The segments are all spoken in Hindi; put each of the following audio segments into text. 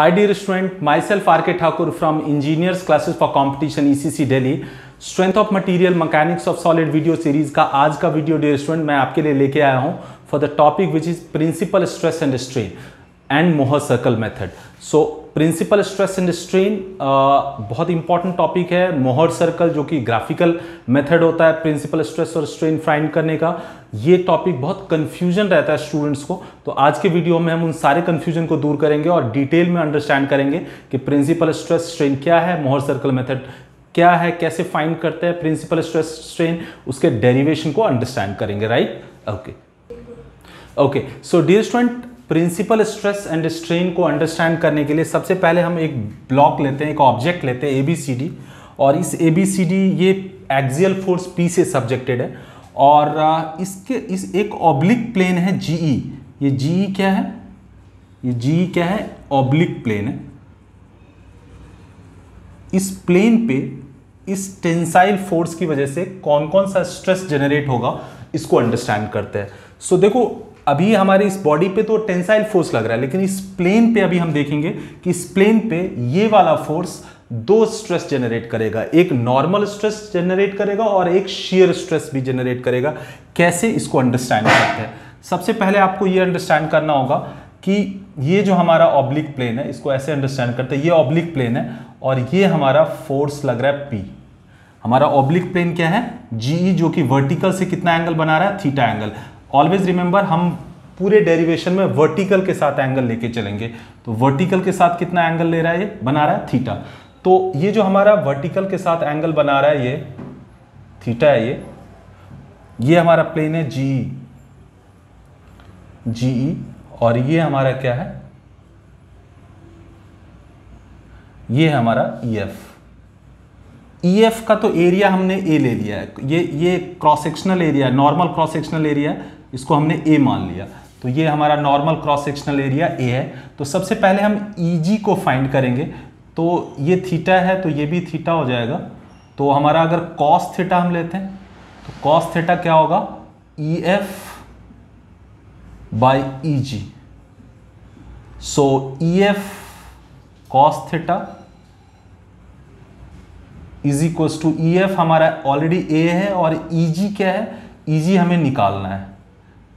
Hi dear student, myself RK Thakur from Engineers Classes for Competition ECC Delhi. Strength of material mechanics of solid video series का आज का वीडियो डी रेस्टोरेंट मैं आपके लिए लेके आया हूँ for the topic which is principal stress and strain and Mohr circle method so principal stress and strain बहुत इंपॉर्टेंट टॉपिक है. मोहर सर्कल जो कि ग्राफिकल मेथड होता है प्रिंसिपल स्ट्रेस और स्ट्रेन फाइंड करने का, ये टॉपिक बहुत कंफ्यूजन रहता है स्टूडेंट्स को. तो आज के वीडियो में हम उन सारे कंफ्यूजन को दूर करेंगे और डिटेल में अंडरस्टैंड करेंगे कि प्रिंसिपल स्ट्रेस स्ट्रेन क्या है मोहर सर्कल मेथड क्या है, कैसे फाइंड करते हैं प्रिंसिपल स्ट्रेस स्ट्रेन उसके डेरिवेशन को अंडरस्टैंड करेंगे right okay okay so dear student principal stress and strain को अंडरस्टैंड करने के लिए सबसे पहले हम एक ब्लॉक लेते हैं एक ऑब्जेक्ट लेते हैं एबीसीडी और इस एबीसीडी ये एक्सियल फोर्स पी से सब्जेक्टेड है। और इसके इस एक ऑब्लिक प्लेन है जीई ये जीई क्या है? ये जीई क्या है? ऑब्लिक प्लेन है। इस प्लेन पे इस टेंसाइल फोर्स की वजह से कौन कौन सा स्ट्रेस जनरेट होगा इसको अंडरस्टैंड करते हैं। सो so, देखो अभी हमारे इस बॉडी पे तो टेंसाइल फोर्स लग रहा है, लेकिन इस प्लेन पे अभी हम देखेंगे कि इस प्लेन पे ये वाला फोर्स दो स्ट्रेस जनरेट करेगा। एक नॉर्मल स्ट्रेस जनरेट करेगा और एक शेयर स्ट्रेस भी जनरेट करेगा। कैसे इसको अंडरस्टैंड करते हैं? सबसे पहले आपको ये अंडरस्टैंड करना होगा कि ये जो हमारा ऑब्लिक प्लेन है, इसको ऐसे अंडरस्टैंड करते हैं। ये ऑब्लिक प्लेन है और ये हमारा फोर्स लग रहा है पी हमारा ऑब्लिक प्लेन क्या है? जी जो कि वर्टिकल से कितना एंगल बना रहा है? थीटा एंगल ऑलवेज रिमेंबर हम पूरे डेरिवेशन में वर्टिकल के साथ एंगल लेके चलेंगे। तो वर्टिकल के साथ कितना एंगल ले रहा है ये? बना रहा है थीटा तो ये जो हमारा वर्टिकल के साथ एंगल बना रहा है ये थीटा है ये। ये हमारा प्लेन है जीई जीई और ये हमारा क्या है? ये हमारा ई एफ़ ई एफ़ का तो एरिया हमने ए ले लिया है। ये ये क्रॉस सेक्शनल एरिया है नॉर्मल क्रॉस सेक्शनल एरिया इसको हमने ए मान लिया। तो ये हमारा normal cross sectional area A है। तो सबसे पहले हम ई जी को फाइंड करेंगे। तो ये थीटा है तो ये भी थीटा हो जाएगा। तो हमारा अगर कॉस थीटा हम लेते हैं तो कॉस थीटा क्या होगा? E F by E G so E F cos theta is equals to E F हमारा ऑलरेडी ए है और ई जी क्या है? ई जी हमें निकालना है।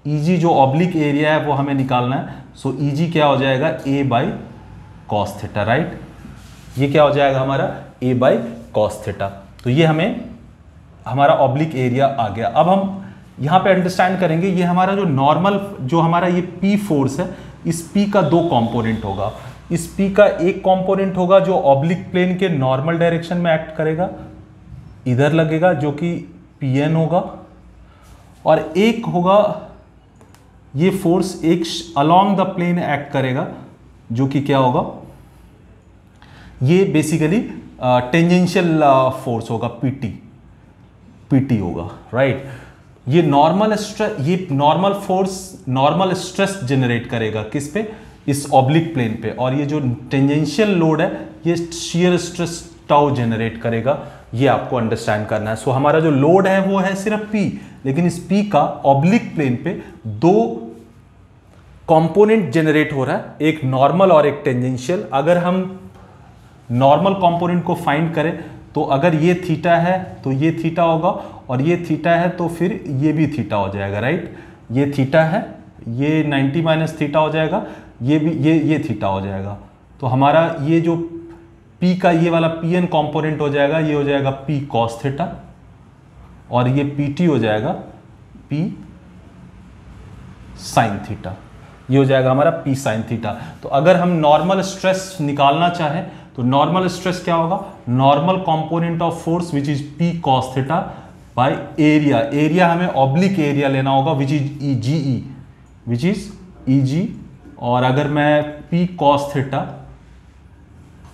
ई e जो ऑब्लिक एरिया है, वो हमें निकालना है। सो ई जी क्या हो जाएगा? A by cos theta right ये क्या हो जाएगा हमारा? ए बाई कॉस थीटा तो ये हमें, हमारा ऑब्लिक एरिया आ गया। अब हम यहाँ पे अंडरस्टैंड करेंगे, ये हमारा जो नॉर्मल जो हमारा ये पी फोर्स है, इस पी का दो कंपोनेंट होगा। इस पी का एक कंपोनेंट होगा जो ऑब्लिक प्लेन के नॉर्मल डायरेक्शन में एक्ट करेगा। इधर लगेगा जो कि पी एन होगा। और एक होगा ये फोर्स एक अलोंग द प्लेन एक्ट करेगा जो कि क्या होगा? ये बेसिकली टेंजेंशियल फोर्स होगा पीटी पीटी होगा राइट ये नॉर्मल स्ट्रेस ये normal force normal stress generate करेगा किस पे? इस ऑब्लिक प्लेन पे। और ये जो टेंजेंशियल लोड है ये शेयर स्ट्रेस टाउ जनरेट करेगा। ये आपको अंडरस्टैंड करना है। सो so, हमारा जो लोड है वो है सिर्फ़ पी लेकिन इस पी का ऑब्लिक प्लेन पे दो कंपोनेंट जनरेट हो रहा है, एक नॉर्मल और एक टेंजेंशियल अगर हम नॉर्मल कंपोनेंट को फाइंड करें तो अगर ये थीटा है तो ये थीटा होगा, और ये थीटा है तो फिर ये भी थीटा हो जाएगा राइट ये थीटा है, ये 90 माइनस थीटा हो जाएगा, ये भी, ये ये थीटा हो जाएगा। तो हमारा ये जो P का ये वाला पी एन कॉम्पोनेंट हो जाएगा, ये हो जाएगा P कॉस थीटा और ये पी टी हो जाएगा P साइन थीटा ये हो जाएगा हमारा पी साइन थीटा तो अगर हम नॉर्मल स्ट्रेस निकालना चाहें तो नॉर्मल स्ट्रेस क्या होगा? Normal component of force which is P cos theta by area area हमें ऑब्लिक एरिया लेना होगा which is E ji E which is ई जी और अगर मैं P cos theta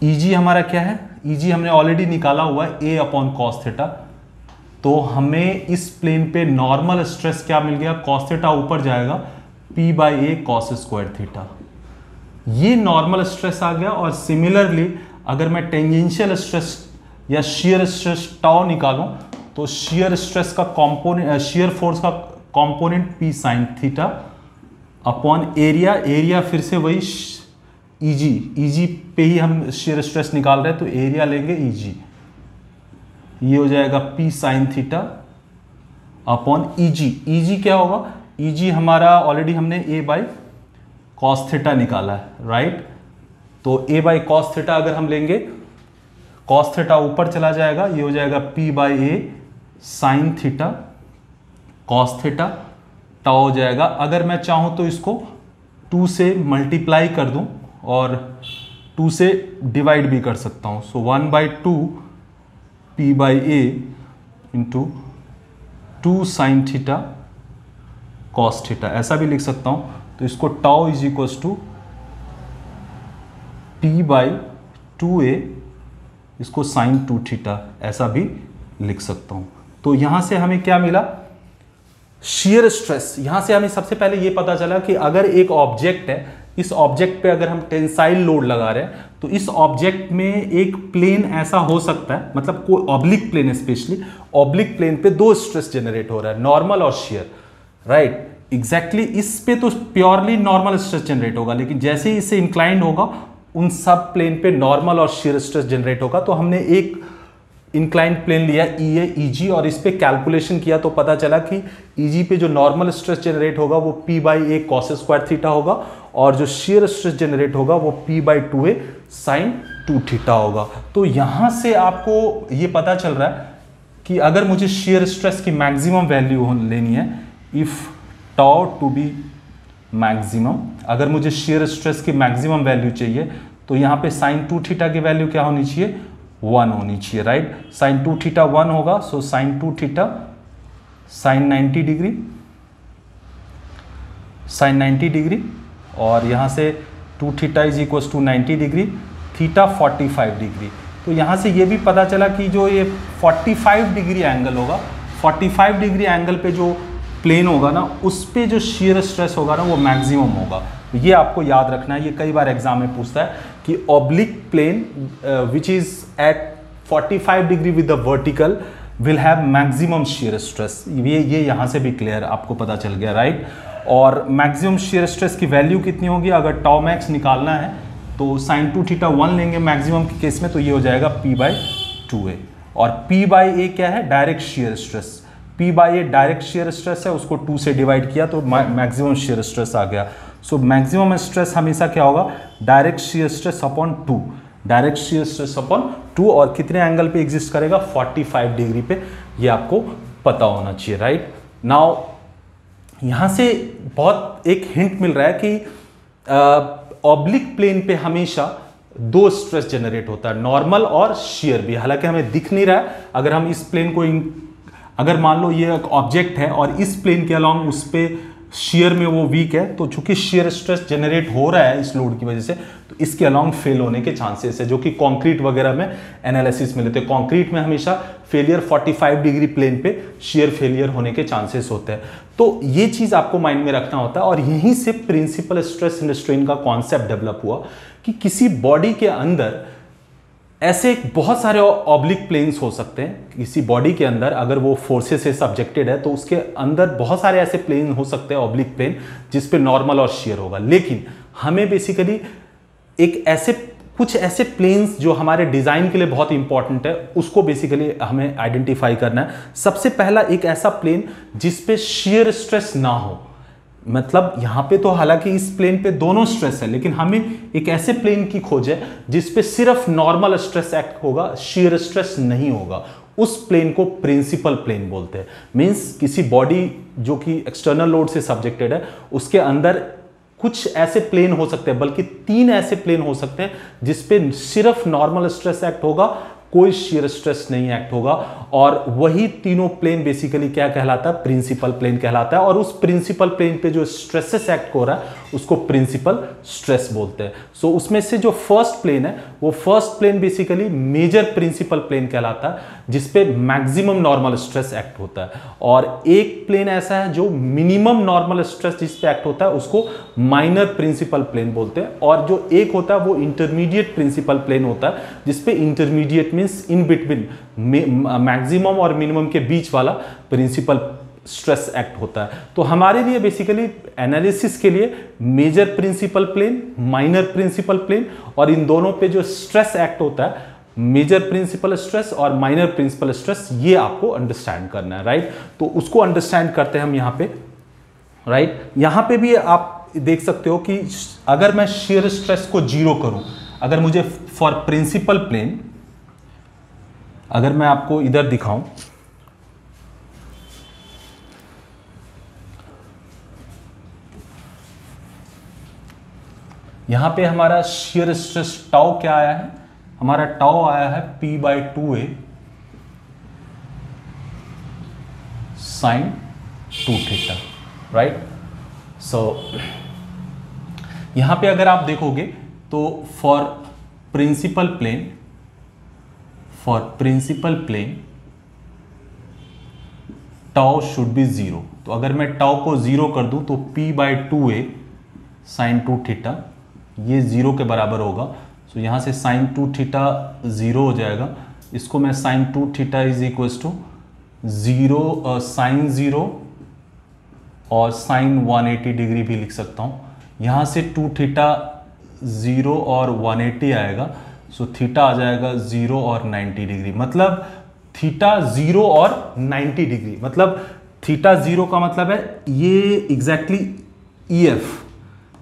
E G हमारा क्या है? ईजी हमने ऑलरेडी निकाला हुआ है ए अपॉन कॉस थीटा तो हमें इस प्लेन पे नॉर्मल स्ट्रेस क्या मिल गया? कॉस थीटा ऊपर जाएगा। P by A cos square theta ये नॉर्मल स्ट्रेस आ गया और सिमिलरली अगर मैं टेंजेंशियल स्ट्रेस या शेयर स्ट्रेस टाउ निकालूं तो शेयर स्ट्रेस का कंपोनेंट शेयर फोर्स का component P sine theta upon area area फिर से वही ईजी ईजी पे ही हम शेयर स्ट्रेस निकाल रहे हैं तो एरिया लेंगे ईजी ये हो जाएगा P sine theta upon E G E G क्या होगा? ईजी हमारा ऑलरेडी हमने ए बाई कॉस थीटा निकाला है राइट तो ए बाई कॉस थीटा अगर हम लेंगे कॉस थीटा ऊपर चला जाएगा, ये हो जाएगा P by A sine theta cos theta हो जाएगा। अगर मैं चाहूँ तो इसको टू से मल्टीप्लाई कर दूँ और टू से डिवाइड भी कर सकता हूँ। So one by two P by A into two sine theta cos theta ऐसा भी लिख सकता हूँ। तो इसको tau is equals to P by two A इसको साइन टू थीटा ऐसा भी लिख सकता हूँ। तो यहाँ से हमें क्या मिला? शेयर स्ट्रेस यहाँ से हमें सबसे पहले यह पता चला कि अगर एक ऑब्जेक्ट है, इस ऑब्जेक्ट पे अगर हम टेंसाइल लोड लगा रहे हैं तो इस ऑब्जेक्ट में एक प्लेन ऐसा हो सकता है मतलब कोई oblique plane specially oblique plane पे दो स्ट्रेस जनरेट हो रहा है नॉर्मल और शेयर राइट एग्जैक्टली इस पे तो प्योरली नॉर्मल स्ट्रेस जनरेट होगा, लेकिन जैसे ही इससे इंक्लाइंड होगा, उन सब प्लेन पे नॉर्मल और शेयर स्ट्रेस जनरेट होगा तो हमने एक इंक्लाइंड प्लेन लिया ई ए ई जी और इस पर कैलकुलेशन किया तो पता चला कि ई e जी पे जो नॉर्मल स्ट्रेस जनरेट होगा, वो P by A cos square theta होगा, और जो शेयर स्ट्रेस जनरेट होगा, वो P by two A sine two theta होगा। तो यहाँ से आपको ये पता चल रहा है कि अगर मुझे शेयर स्ट्रेस की मैक्सिमम वैल्यू लेनी है if tau to be maximum अगर मुझे शेयर स्ट्रेस की मैक्सिमम वैल्यू चाहिए तो यहाँ पे साइन टू थीटा की वैल्यू क्या होनी चाहिए? वन होनी चाहिए right sine two theta one होगा so sine two theta sine ninety degree sine ninety degree और यहाँ से two theta is equal to ninety degree theta forty five degree तो यहाँ से ये भी पता चला कि जो ये फोर्टी फाइव डिग्री एंगल होगा फोर्टी फाइव डिग्री एंगल पे जो प्लेन होगा ना, उस पर जो शेयर स्ट्रेस होगा ना, वो मैक्सिमम होगा। ये आपको याद रखना है, ये कई बार एग्ज़ाम में पूछता है कि oblique plane which is at 45 degree with the vertical will have maximum shear stress ये ये यहाँ से भी क्लियर आपको पता चल गया राइट और मैक्सिमम शेयर स्ट्रेस की वैल्यू कितनी होगी? अगर टॉ मैक्स निकालना है तो साइन टू थीटा वन लेंगे मैक्सिमम के केस में तो ये हो जाएगा पी बाई टू ए और पी बाई ए क्या है? Direct shear stress P by A direct shear stress है, उसको टू से डिवाइड किया तो मैक्सिमम शेयर स्ट्रेस आ गया। सो मैक्सिमम स्ट्रेस हमेशा क्या होगा? Direct shear stress upon two direct shear stress upon two और कितने एंगल पे एग्जिस्ट करेगा? 45 डिग्री पे। ये आपको पता होना चाहिए राइट नाउ यहाँ से बहुत एक हिंट मिल रहा है कि ऑब्लिक प्लेन पे हमेशा दो स्ट्रेस जनरेट होता है नॉर्मल और शेयर भी। हालाँकि हमें दिख नहीं रहा है। अगर हम इस प्लेन को अगर मान लो ये एक ऑब्जेक्ट है और इस प्लेन के अलॉन्ग उस पर शेयर में वो वीक है तो चूँकि शेयर स्ट्रेस जनरेट हो रहा है इस लोड की वजह से तो इसके अलॉन्ग फेल होने के चांसेस है, जो कि कंक्रीट वगैरह में एनालिसिस में लेते हैं। कंक्रीट में हमेशा फेलियर 45 डिग्री प्लेन पे शेयर फेलियर होने के चांसेस होते हैं। तो ये चीज़ आपको माइंड में रखना होता है और यहीं से प्रिंसिपल स्ट्रेस एंड स्ट्रेन का कॉन्सेप्ट डेवलप हुआ कि किसी बॉडी के अंदर ऐसे बहुत सारे ऑब्लिक प्लेन्स हो सकते हैं किसी बॉडी के अंदर। अगर वो फोर्सेस से सब्जेक्टेड है तो उसके अंदर बहुत सारे ऐसे प्लेन हो सकते हैं ऑब्लिक प्लेन जिस पे नॉर्मल और शेयर होगा। लेकिन हमें बेसिकली एक ऐसे, कुछ ऐसे प्लेन्स जो हमारे डिज़ाइन के लिए बहुत इंपॉर्टेंट है, उसको बेसिकली हमें आइडेंटिफाई करना है। सबसे पहला एक ऐसा प्लेन जिस पे शेयर स्ट्रेस ना हो। मतलब यहाँ पे तो हालाँकि इस प्लेन पे दोनों स्ट्रेस है, लेकिन हमें एक ऐसे प्लेन की खोज है जिस पे सिर्फ़ नॉर्मल स्ट्रेस एक्ट होगा शेयर स्ट्रेस नहीं होगा। उस प्लेन को प्रिंसिपल प्लेन बोलते हैं। मींस किसी बॉडी जो कि एक्सटर्नल लोड से सब्जेक्टेड है, उसके अंदर कुछ ऐसे प्लेन हो सकते हैं, बल्कि तीन ऐसे प्लेन हो सकते हैं जिसपे सिर्फ़ नॉर्मल स्ट्रेस एक्ट होगा कोई शेयर स्ट्रेस नहीं एक्ट होगा। और वही तीनों प्लेन बेसिकली क्या कहलाता है? प्रिंसिपल प्लेन कहलाता है। और उस प्रिंसिपल प्लेन पे जो स्ट्रेसेस एक्ट हो रहा है उसको प्रिंसिपल स्ट्रेस बोलते हैं। सो so, उसमें से जो फ़र्स्ट प्लेन है वो first plane basically major principal plane कहलाता है जिसपे मैक्सिमम नॉर्मल स्ट्रेस एक्ट होता है। और एक प्लेन ऐसा है जो मिनिमम नॉर्मल स्ट्रेस जिस पे एक्ट होता है उसको माइनर प्रिंसिपल प्लेन बोलते हैं। और जो एक होता है वो इंटरमीडिएट प्रिंसिपल प्लेन होता है जिसपे intermediate means in between maximum और मिनिमम के बीच वाला प्रिंसिपल स्ट्रेस एक्ट होता है। तो हमारे लिए बेसिकली एनालिसिस के लिए major principal plane minor principal plane और इन दोनों पे जो स्ट्रेस एक्ट होता है मेजर प्रिंसिपल स्ट्रेस और माइनर प्रिंसिपल स्ट्रेस ये आपको अंडरस्टैंड करना है राइट तो उसको अंडरस्टैंड करते हैं हम यहाँ पे राइट यहाँ पे भी आप देख सकते हो कि अगर मैं शेयर स्ट्रेस को ज़ीरो करूँ, अगर मुझे फॉर प्रिंसिपल प्लेन अगर मैं आपको इधर दिखाऊँ। यहाँ पे हमारा शेयर स्ट्रेस टाउ क्या आया है? हमारा टाउ आया है P by two A sine two theta right so यहाँ पे अगर आप देखोगे तो for principal plane for principal plane tau should be zero तो अगर मैं टाउ को ज़ीरो कर दूँ तो p by two A sine two theta ये ज़ीरो के बराबर होगा। सो so, यहाँ से साइन टू थीटा ज़ीरो हो जाएगा। इसको मैं sine two theta is equal to zero sine zero और साइन 180 डिग्री भी लिख सकता हूँ। यहाँ से टू थीटा ज़ीरो और 180 आएगा। सो थीटा आ जाएगा ज़ीरो और 90 डिग्री मतलब थीटा ज़ीरो और 90 डिग्री मतलब थीटा ज़ीरो का मतलब है ये exactly E F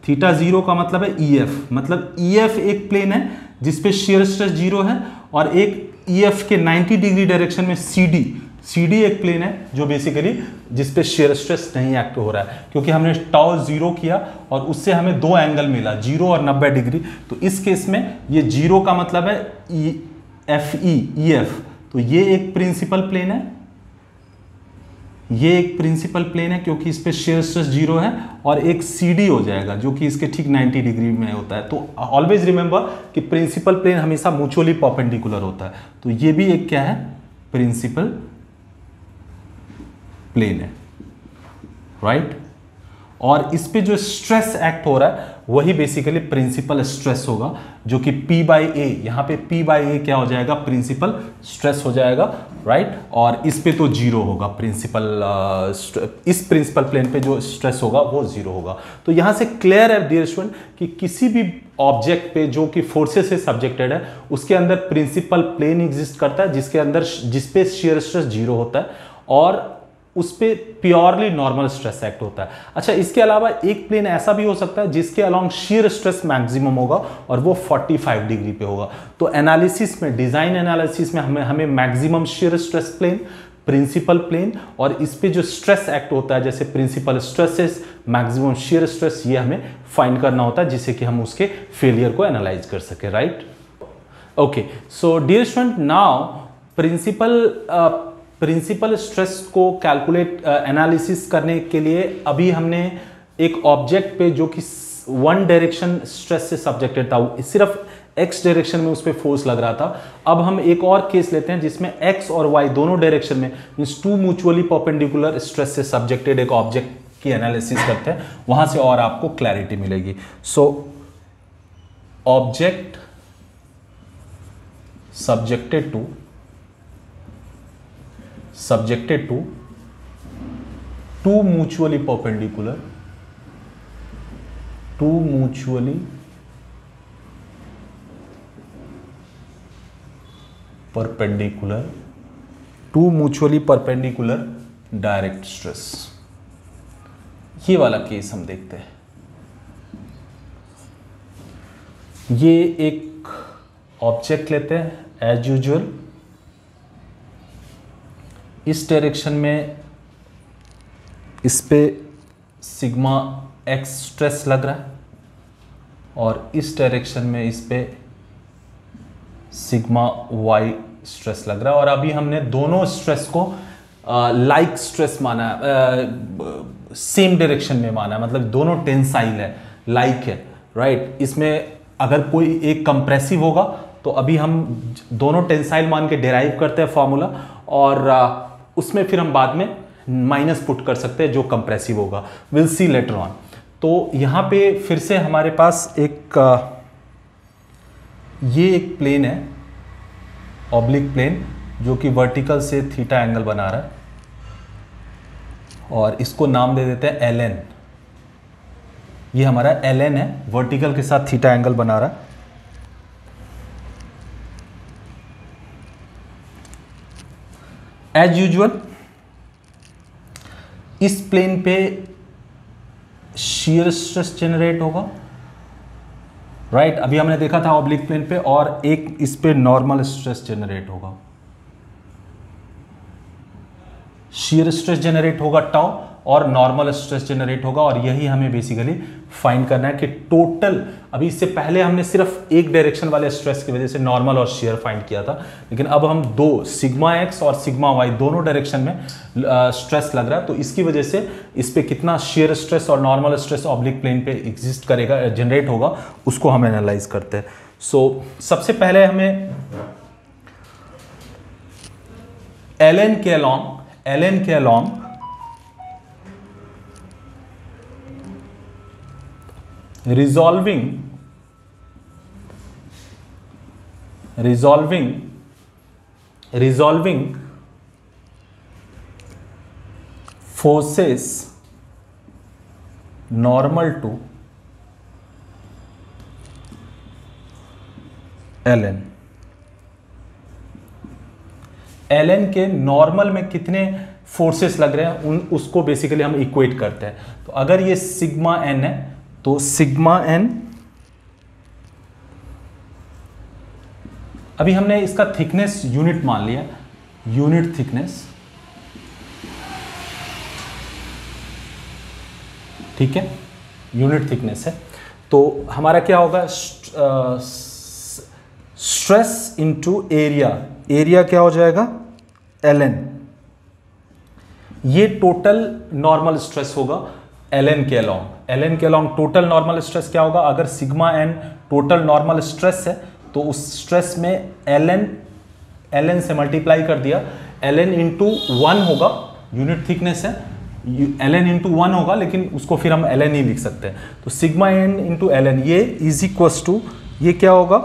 theta zero का मतलब है ई एफ़ मतलब ई एफ़ एक प्लेन है जिसपे शेयर स्ट्रेस ज़ीरो है और एक ई एफ़ के 90 डिग्री डायरेक्शन में सी डी सी डी एक प्लेन है, जो बेसिकली जिसपे शेयर स्ट्रेस नहीं एक्ट हो रहा है। क्योंकि हमने टाउ ज़ीरो किया और उससे हमें दो एंगल मिला ज़ीरो और नब्बे डिग्री। तो इस केस में ये ज़ीरो का मतलब है एफ़ ई ई एफ़ तो ये एक प्रिंसिपल प्लेन है। ये एक प्रिंसिपल प्लेन है क्योंकि इस पे शेयर स्ट्रेस ज़ीरो है और एक सी डी हो जाएगा, जो कि इसके ठीक 90 डिग्री में होता है। तो ऑलवेज रिमेंबर कि प्रिंसिपल प्लेन हमेशा म्यूचुअली परपेंडिकुलर होता है। तो ये भी एक क्या है? प्रिंसिपल प्लेन है राइट right? और इस पे जो स्ट्रेस एक्ट हो रहा है, वही बेसिकली प्रिंसिपल स्ट्रेस होगा, जो कि P बाई ए यहाँ पे P बाई ए क्या हो जाएगा प्रिंसिपल स्ट्रेस हो जाएगा राइट right? और इस पे तो ज़ीरो होगा प्रिंसिपल इस प्रिंसिपल प्लेन पे जो स्ट्रेस होगा, वो ज़ीरो होगा तो यहाँ से क्लियर है डियर स्टूडेंट कि किसी भी ऑब्जेक्ट पे जो कि फोर्सेस से सब्जेक्टेड है, उसके अंदर प्रिंसिपल प्लेन एग्जिस्ट करता है, जिसके अंदर जिसपे शेयर स्ट्रेस ज़ीरो होता है और उस पर प्योरली नॉर्मल स्ट्रेस एक्ट होता है। अच्छा इसके अलावा एक प्लेन ऐसा भी हो सकता है जिसके अलॉन्ग शीयर स्ट्रेस मैक्सिमम होगा और वो 45 डिग्री पे होगा। तो एनालिसिस में, डिज़ाइन एनालिसिस में हमें हमें maximum shear stress plane, principal plane और इस पर जो स्ट्रेस एक्ट होता है, जैसे principal stresses, maximum shear stress, ये हमें फाइंड करना होता है जिससे कि हम उसके फेलियर को एनालाइज कर सके, right? Okay, so dear student, now principal principal stress को कैलकुलेट एनालिसिस करने के लिए अभी हमने एक ऑब्जेक्ट पे जो कि वन डायरेक्शन स्ट्रेस से सब्जेक्टेड था सिर्फ़ एक्स डायरेक्शन में उस पर फोर्स लग रहा था। अब हम एक और केस लेते हैं जिसमें एक्स और वाई दोनों डायरेक्शन में means two mutually perpendicular stress से सब्जेक्टेड एक ऑब्जेक्ट की एनालिसिस करते हैं। वहाँ से और आपको क्लैरिटी मिलेगी। So object subjected to subjected to two mutually perpendicular two mutually perpendicular two mutually perpendicular direct stress ये वाला केस हम देखते हैं ये एक ऑब्जेक्ट लेते हैं एज यूजुअल इस डायरेक्शन में इस पे सिग्मा एक्स स्ट्रेस लग रहा है और इस डायरेक्शन में इस पे सिग्मा वाई स्ट्रेस लग रहा है और अभी हमने दोनों स्ट्रेस को लाइक uh, स्ट्रेस like माना है सेम डायरेक्शन में माना है मतलब दोनों टेंसाइल है लाइक like है राइट right? इसमें अगर कोई एक कंप्रेसिव होगा तो अभी हम दोनों टेंसाइल मान के डेराइव करते हैं फॉर्मूला और उसमें फिर हम बाद में माइनस पुट कर सकते हैं, जो कंप्रेसिव होगा। विल सी लेटर ऑन तो यहाँ पे फिर से हमारे पास एक ये एक प्लेन है ऑब्लिक प्लेन जो कि वर्टिकल से थीटा एंगल बना रहा है। और इसको नाम दे देते हैं एलएन ये हमारा एल एन है वर्टिकल के साथ थीटा एंगल बना रहा है। एज यूजल इस प्लेन पे शीयर स्ट्रेस जनरेट होगा राइट right? अभी हमने देखा था ऑब्लिक प्लेन पे और एक इस पे नॉर्मल स्ट्रेस जनरेट होगा शीयर स्ट्रेस जनरेट होगा टाउ और नॉर्मल स्ट्रेस जनरेट होगा और यही हमें बेसिकली फाइंड करना है कि टोटल अभी इससे पहले हमने सिर्फ़ एक डायरेक्शन वाले स्ट्रेस की वजह से नॉर्मल और शेयर फाइंड किया था लेकिन अब हम दो सिग्मा एक्स और सिग्मा वाई दोनों डायरेक्शन में स्ट्रेस लग रहा है तो इसकी वजह से इस पर कितना शेयर स्ट्रेस और नॉर्मल स्ट्रेस ऑब्लिक प्लेन पे एग्जिस्ट करेगा जनरेट होगा उसको हम एनालाइज करते हैं। सो so, सबसे पहले हमें एल एन के अलॉन्ग एल एन के along resolving resolving resolving forces normal to ln. Ln के नॉर्मल में कितने फोर्सेस लग रहे हैं, उन, उसको बेसिकली हम इक्वेट करते हैं। तो अगर ये सिग्मा एन है तो सिग्मा एन, अभी हमने इसका थिकनेस यूनिट मान लिया, यूनिट थिकनेस, ठीक है, यूनिट थिकनेस है तो हमारा क्या होगा स्ट्रेस इनटू एरिया एरिया क्या हो जाएगा, एल एन, ये टोटल नॉर्मल स्ट्रेस होगा एल एन के अलॉन्ग एल एन के अलॉन्ग टोटल नॉर्मल स्ट्रेस क्या होगा? अगर sigma N total normal stress है तो उस स्ट्रेस में एल एन एल एन से मल्टीप्लाई कर दिया। एल एन इंटू वन होगा यूनिट थिकनेस है। एल एन इंटू वन होगा, लेकिन उसको फिर हम एल एन ही लिख सकते हैं। तो sigma N into L N ये इज़ इक्वस टू ये क्या होगा?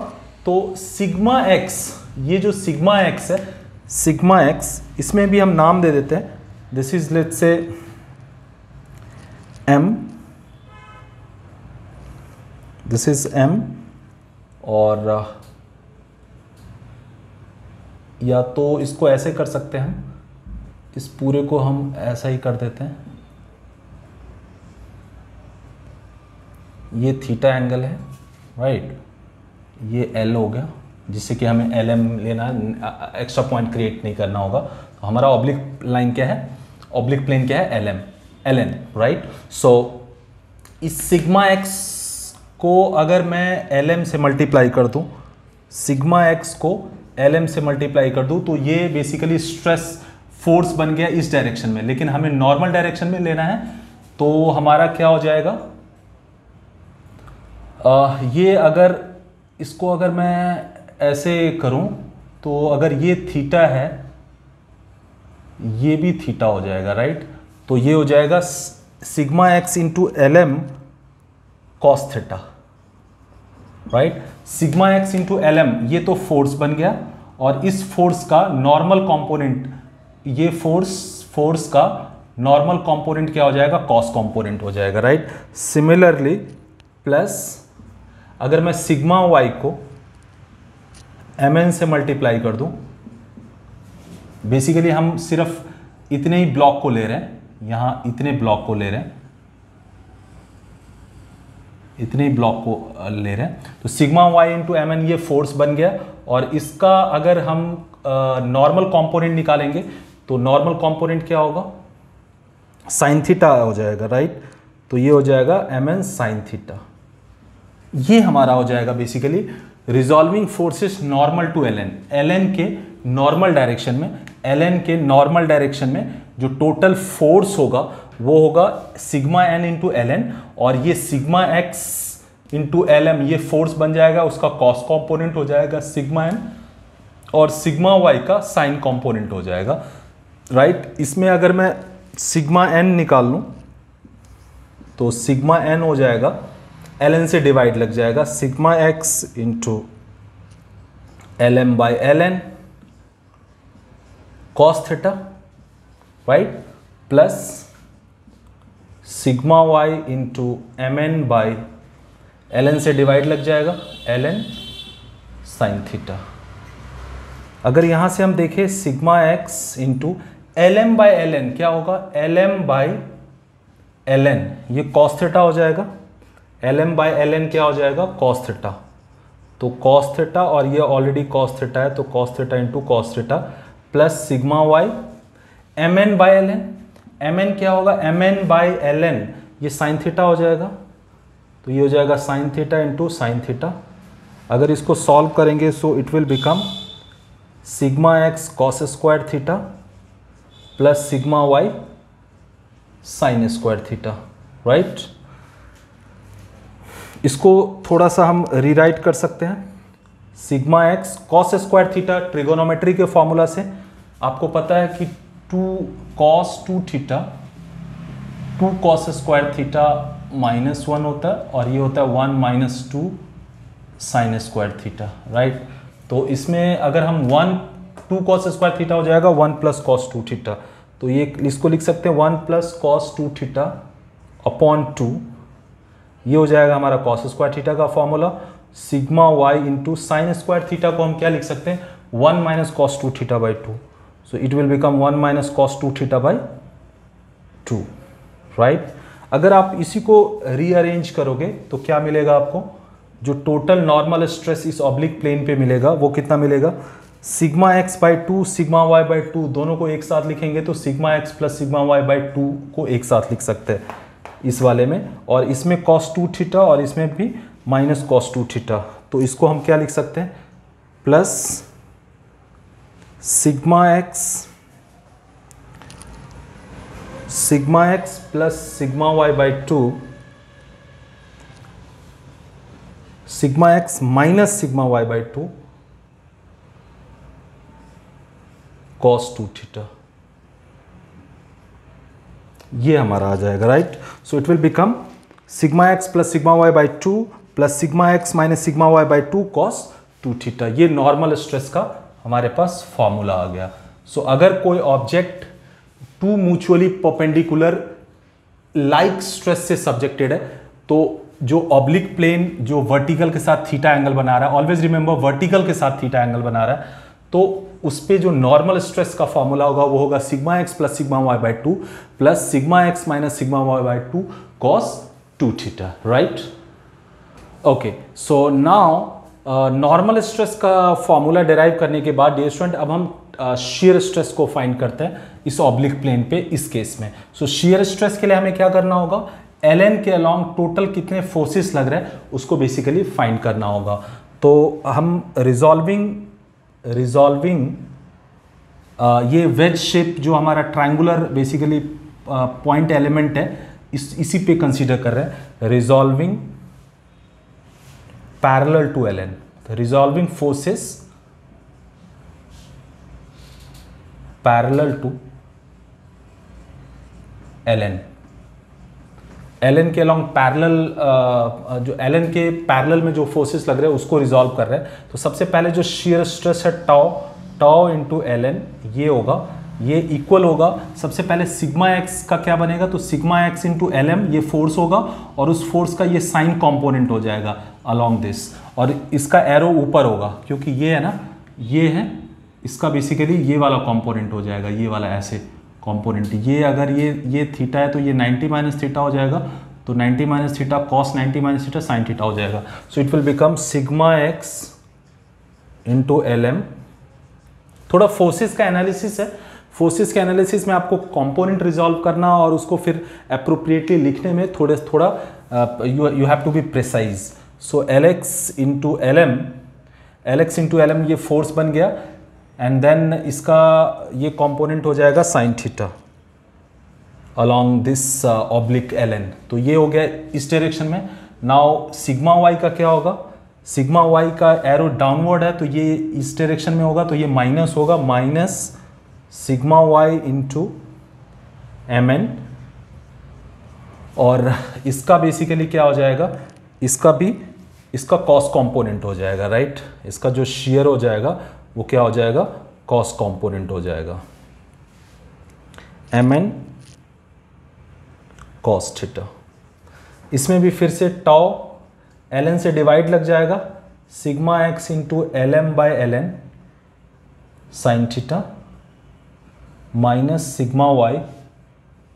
तो सिग्मा एक्स ये जो सिग्मा एक्स है सिग्मा एक्स इसमें भी हम नाम दे देते हैं। This is let say m. This is m. और या तो इसको ऐसे कर सकते हैं हम। इस पूरे को हम ऐसा ही कर देते हैं। ये थीटा एंगल है राइट ये एल हो गया, जिससे कि हमें एल एम लेना एक्स्ट्रा पॉइंट क्रिएट नहीं करना होगा। तो हमारा ऑब्लिक लाइन क्या है? ऑब्लिक प्लेन क्या है? L M N right so इस सिग्मा एक्स को अगर मैं एम से मल्टीप्लाई कर दूँ सिग्मा एक्स को एम से मल्टीप्लाई कर दूँ तो ये बेसिकली स्ट्रेस फोर्स बन गया इस डायरेक्शन में। लेकिन हमें नॉर्मल डायरेक्शन में लेना है तो हमारा क्या हो जाएगा? आ, ये अगर इसको अगर मैं ऐसे करूँ तो अगर ये थीटा है ये भी थीटा हो जाएगा राइट तो ये हो जाएगा sigma x into L M cos theta right sigma x into L M ये तो फोर्स बन गया और इस फोर्स का नॉर्मल कंपोनेंट ये फोर्स फोर्स का नॉर्मल कंपोनेंट क्या हो जाएगा? कॉस कंपोनेंट हो जाएगा राइट सिमिलरली प्लस अगर मैं सिग्मा वाई को एम एन से मल्टीप्लाई कर दूँ बेसिकली हम सिर्फ़ इतने ही ब्लॉक को ले रहे हैं यहाँ इतने ब्लॉक को ले रहे हैं। इतने ब्लॉक को ले रहे हैं। तो sigma y into M N ये फोर्स बन गया और इसका अगर हम नॉर्मल कंपोनेंट निकालेंगे तो नॉर्मल कंपोनेंट क्या होगा? साइन थीटा हो जाएगा राइट तो ये हो जाएगा एम एन साइन थीटा ये हमारा हो जाएगा basically resolving forces normal to L N L N के नॉर्मल डायरेक्शन में एल एन के नॉर्मल डायरेक्शन में जो टोटल फोर्स होगा, वो होगा sigma N into L N और ये sigma x into L M ये फोर्स बन जाएगा, उसका कॉस कॉम्पोनेंट हो जाएगा सिग्मा एन और सिग्मा वाई का साइन कॉम्पोनेंट हो जाएगा राइट right? इसमें अगर मैं सिग्मा एन निकाल लूँ तो सिग्मा एन हो जाएगा एल एन से डिवाइड लग जाएगा sigma x into L M by L N cos theta right plus sigma y into M N by L N से डिवाइड लग जाएगा, एल एन साइन थीटा। अगर यहाँ से हम देखें sigma x into L M by L N, क्या होगा? L M by L N, ये कॉस थीटा हो जाएगा। L M by L N क्या हो जाएगा? Cos theta. तो कॉस थीटा और ये ऑलरेडी कॉस थीटा है तो cos theta into cos theta plus sigma y M N by L N M N क्या होगा? M N by L N ये साइन थीटा हो जाएगा। तो ये हो जाएगा sine theta into sine theta अगर इसको सॉल्व करेंगे so it will become sigma x cos square theta plus sigma y sine square theta right इसको थोड़ा सा हम रीराइट कर सकते हैं। Sigma x cos square theta trigonometry के फॉर्मूला से। आपको पता है कि two cos two theta, two cos square theta minus one होता है और ये होता है one minus two sine square theta right तो इसमें अगर हम one two cos square theta हो जाएगा one plus cos two theta. तो ये इसको लिख सकते हैं one plus cos two theta upon two ये हो जाएगा हमारा कॉस स्क्वायर थीटा का formula sigma Y into sine square theta को हम क्या लिख सकते हैं? One minus cos two theta by two so it will become one minus cos two theta by two right अगर आप इसी को रीअरेंज करोगे तो क्या मिलेगा आपको? जो टोटल नॉर्मल स्ट्रेस इस ऑब्लिक प्लेन पे मिलेगा, वो कितना मिलेगा? Sigma X by two sigma Y by two दोनों को एक साथ लिखेंगे तो sigma X plus sigma Y by two को एक साथ लिख सकते हैं इस वाले में। और इसमें कॉस टू थीटा और इसमें भी माइनस कॉस टू थीटा तो इसको हम क्या लिख सकते हैं? Plus sigma X sigma X plus sigma Y by two sigma X minus sigma Y by two cos two theta ये हमारा आ जाएगा right so it will become sigma X plus sigma Y by two plus sigma X minus sigma Y by two cos two theta ये नॉर्मल स्ट्रेस का हमारे पास फॉर्मूला आ गया। सो so, अगर कोई object two mutually perpendicular like stress से सब्जेक्टेड है तो जो ऑब्लिक प्लेन जो वर्टिकल के साथ थीटा एंगल बना रहा है ऑलवेज रिमेंबर वर्टिकल के साथ थीटा एंगल बना रहा है तो उस पर जो नॉर्मल स्ट्रेस का फॉर्मूला होगा वो होगा sigma X plus sigma Y by two plus sigma X minus sigma Y by two cos two theta right okay so now normal stress का फॉर्मूला डिराइव करने के बाद डियर स्टूडेंट अब हम शेयर स्ट्रेस को फाइंड करते हैं इस ऑब्लिक प्लेन पे, इस केस में। सो शेयर स्ट्रेस के लिए हमें क्या करना होगा? एल एन के अलॉन्ग टोटल कितने फोर्सेस लग रहे हैं, उसको बेसिकली फाइंड करना होगा। तो हम रिजॉल्विंग रिजॉल्विंग ये वेज शेप जो हमारा ट्रायंगुलर बेसिकली पॉइंट एलिमेंट है, इस, इसी पे कंसीडर कर रहे हैं। Resolving L N resolving forces parallel to L N L N के अलॉन्ग पैरेलल जो एल एन के पैरेलल में जो फोर्सेस लग रहे हैं, उसको रिजॉल्व कर रहे हैं। तो सबसे पहले जो शेयर स्ट्रेस है टाओ टाओ इंटू एल ये होगा। ये इक्वल होगा। सबसे पहले सिग्मा एक्स का क्या बनेगा? तो sigma X into L M ये फोर्स होगा और उस फोर्स का ये साइन कॉम्पोनेंट हो जाएगा अलॉन्ग दिस और इसका एरो ऊपर होगा, क्योंकि ये है ना, ये है, इसका बेसिकली ये वाला कॉम्पोनेंट हो जाएगा, ये वाला ऐसे कॉम्पोनेंट ये अगर ये ये थीटा है तो ये 90 माइनस थीटा हो जाएगा तो 90 minus theta cos 90 minus theta sine theta हो जाएगा। So it will become sigma X into L M थोड़ा फोर्सेस का एनालिसिस है फोर्सेस के एनालिसिस में आपको कंपोनेंट रिजॉल्व करना और उसको फिर अप्रोप्रिएटली लिखने में थोड़े थोड़ा you have to be precise so L X into L M L X into L M ये फोर्स बन गया एंड देन इसका ये कंपोनेंट हो जाएगा sine theta along this oblique L N तो ये हो गया इस डायरेक्शन में। नाउ सिग्मा वाई का क्या होगा? सिग्मा वाई का एरो डाउनवर्ड है तो ये इस डायरेक्शन में होगा तो ये माइनस होगा minus sigma Y into M N और इसका बेसिकली क्या हो जाएगा? इसका भी, इसका कॉस कंपोनेंट हो जाएगा राइट इसका जो शेयर हो जाएगा, वो क्या हो जाएगा? कॉस कंपोनेंट हो जाएगा। एम एन कॉस थीटा इसमें भी फिर से टाओ एल एन से डिवाइड लग जाएगा। Sigma X into L M by L N sine theta minus sigma Y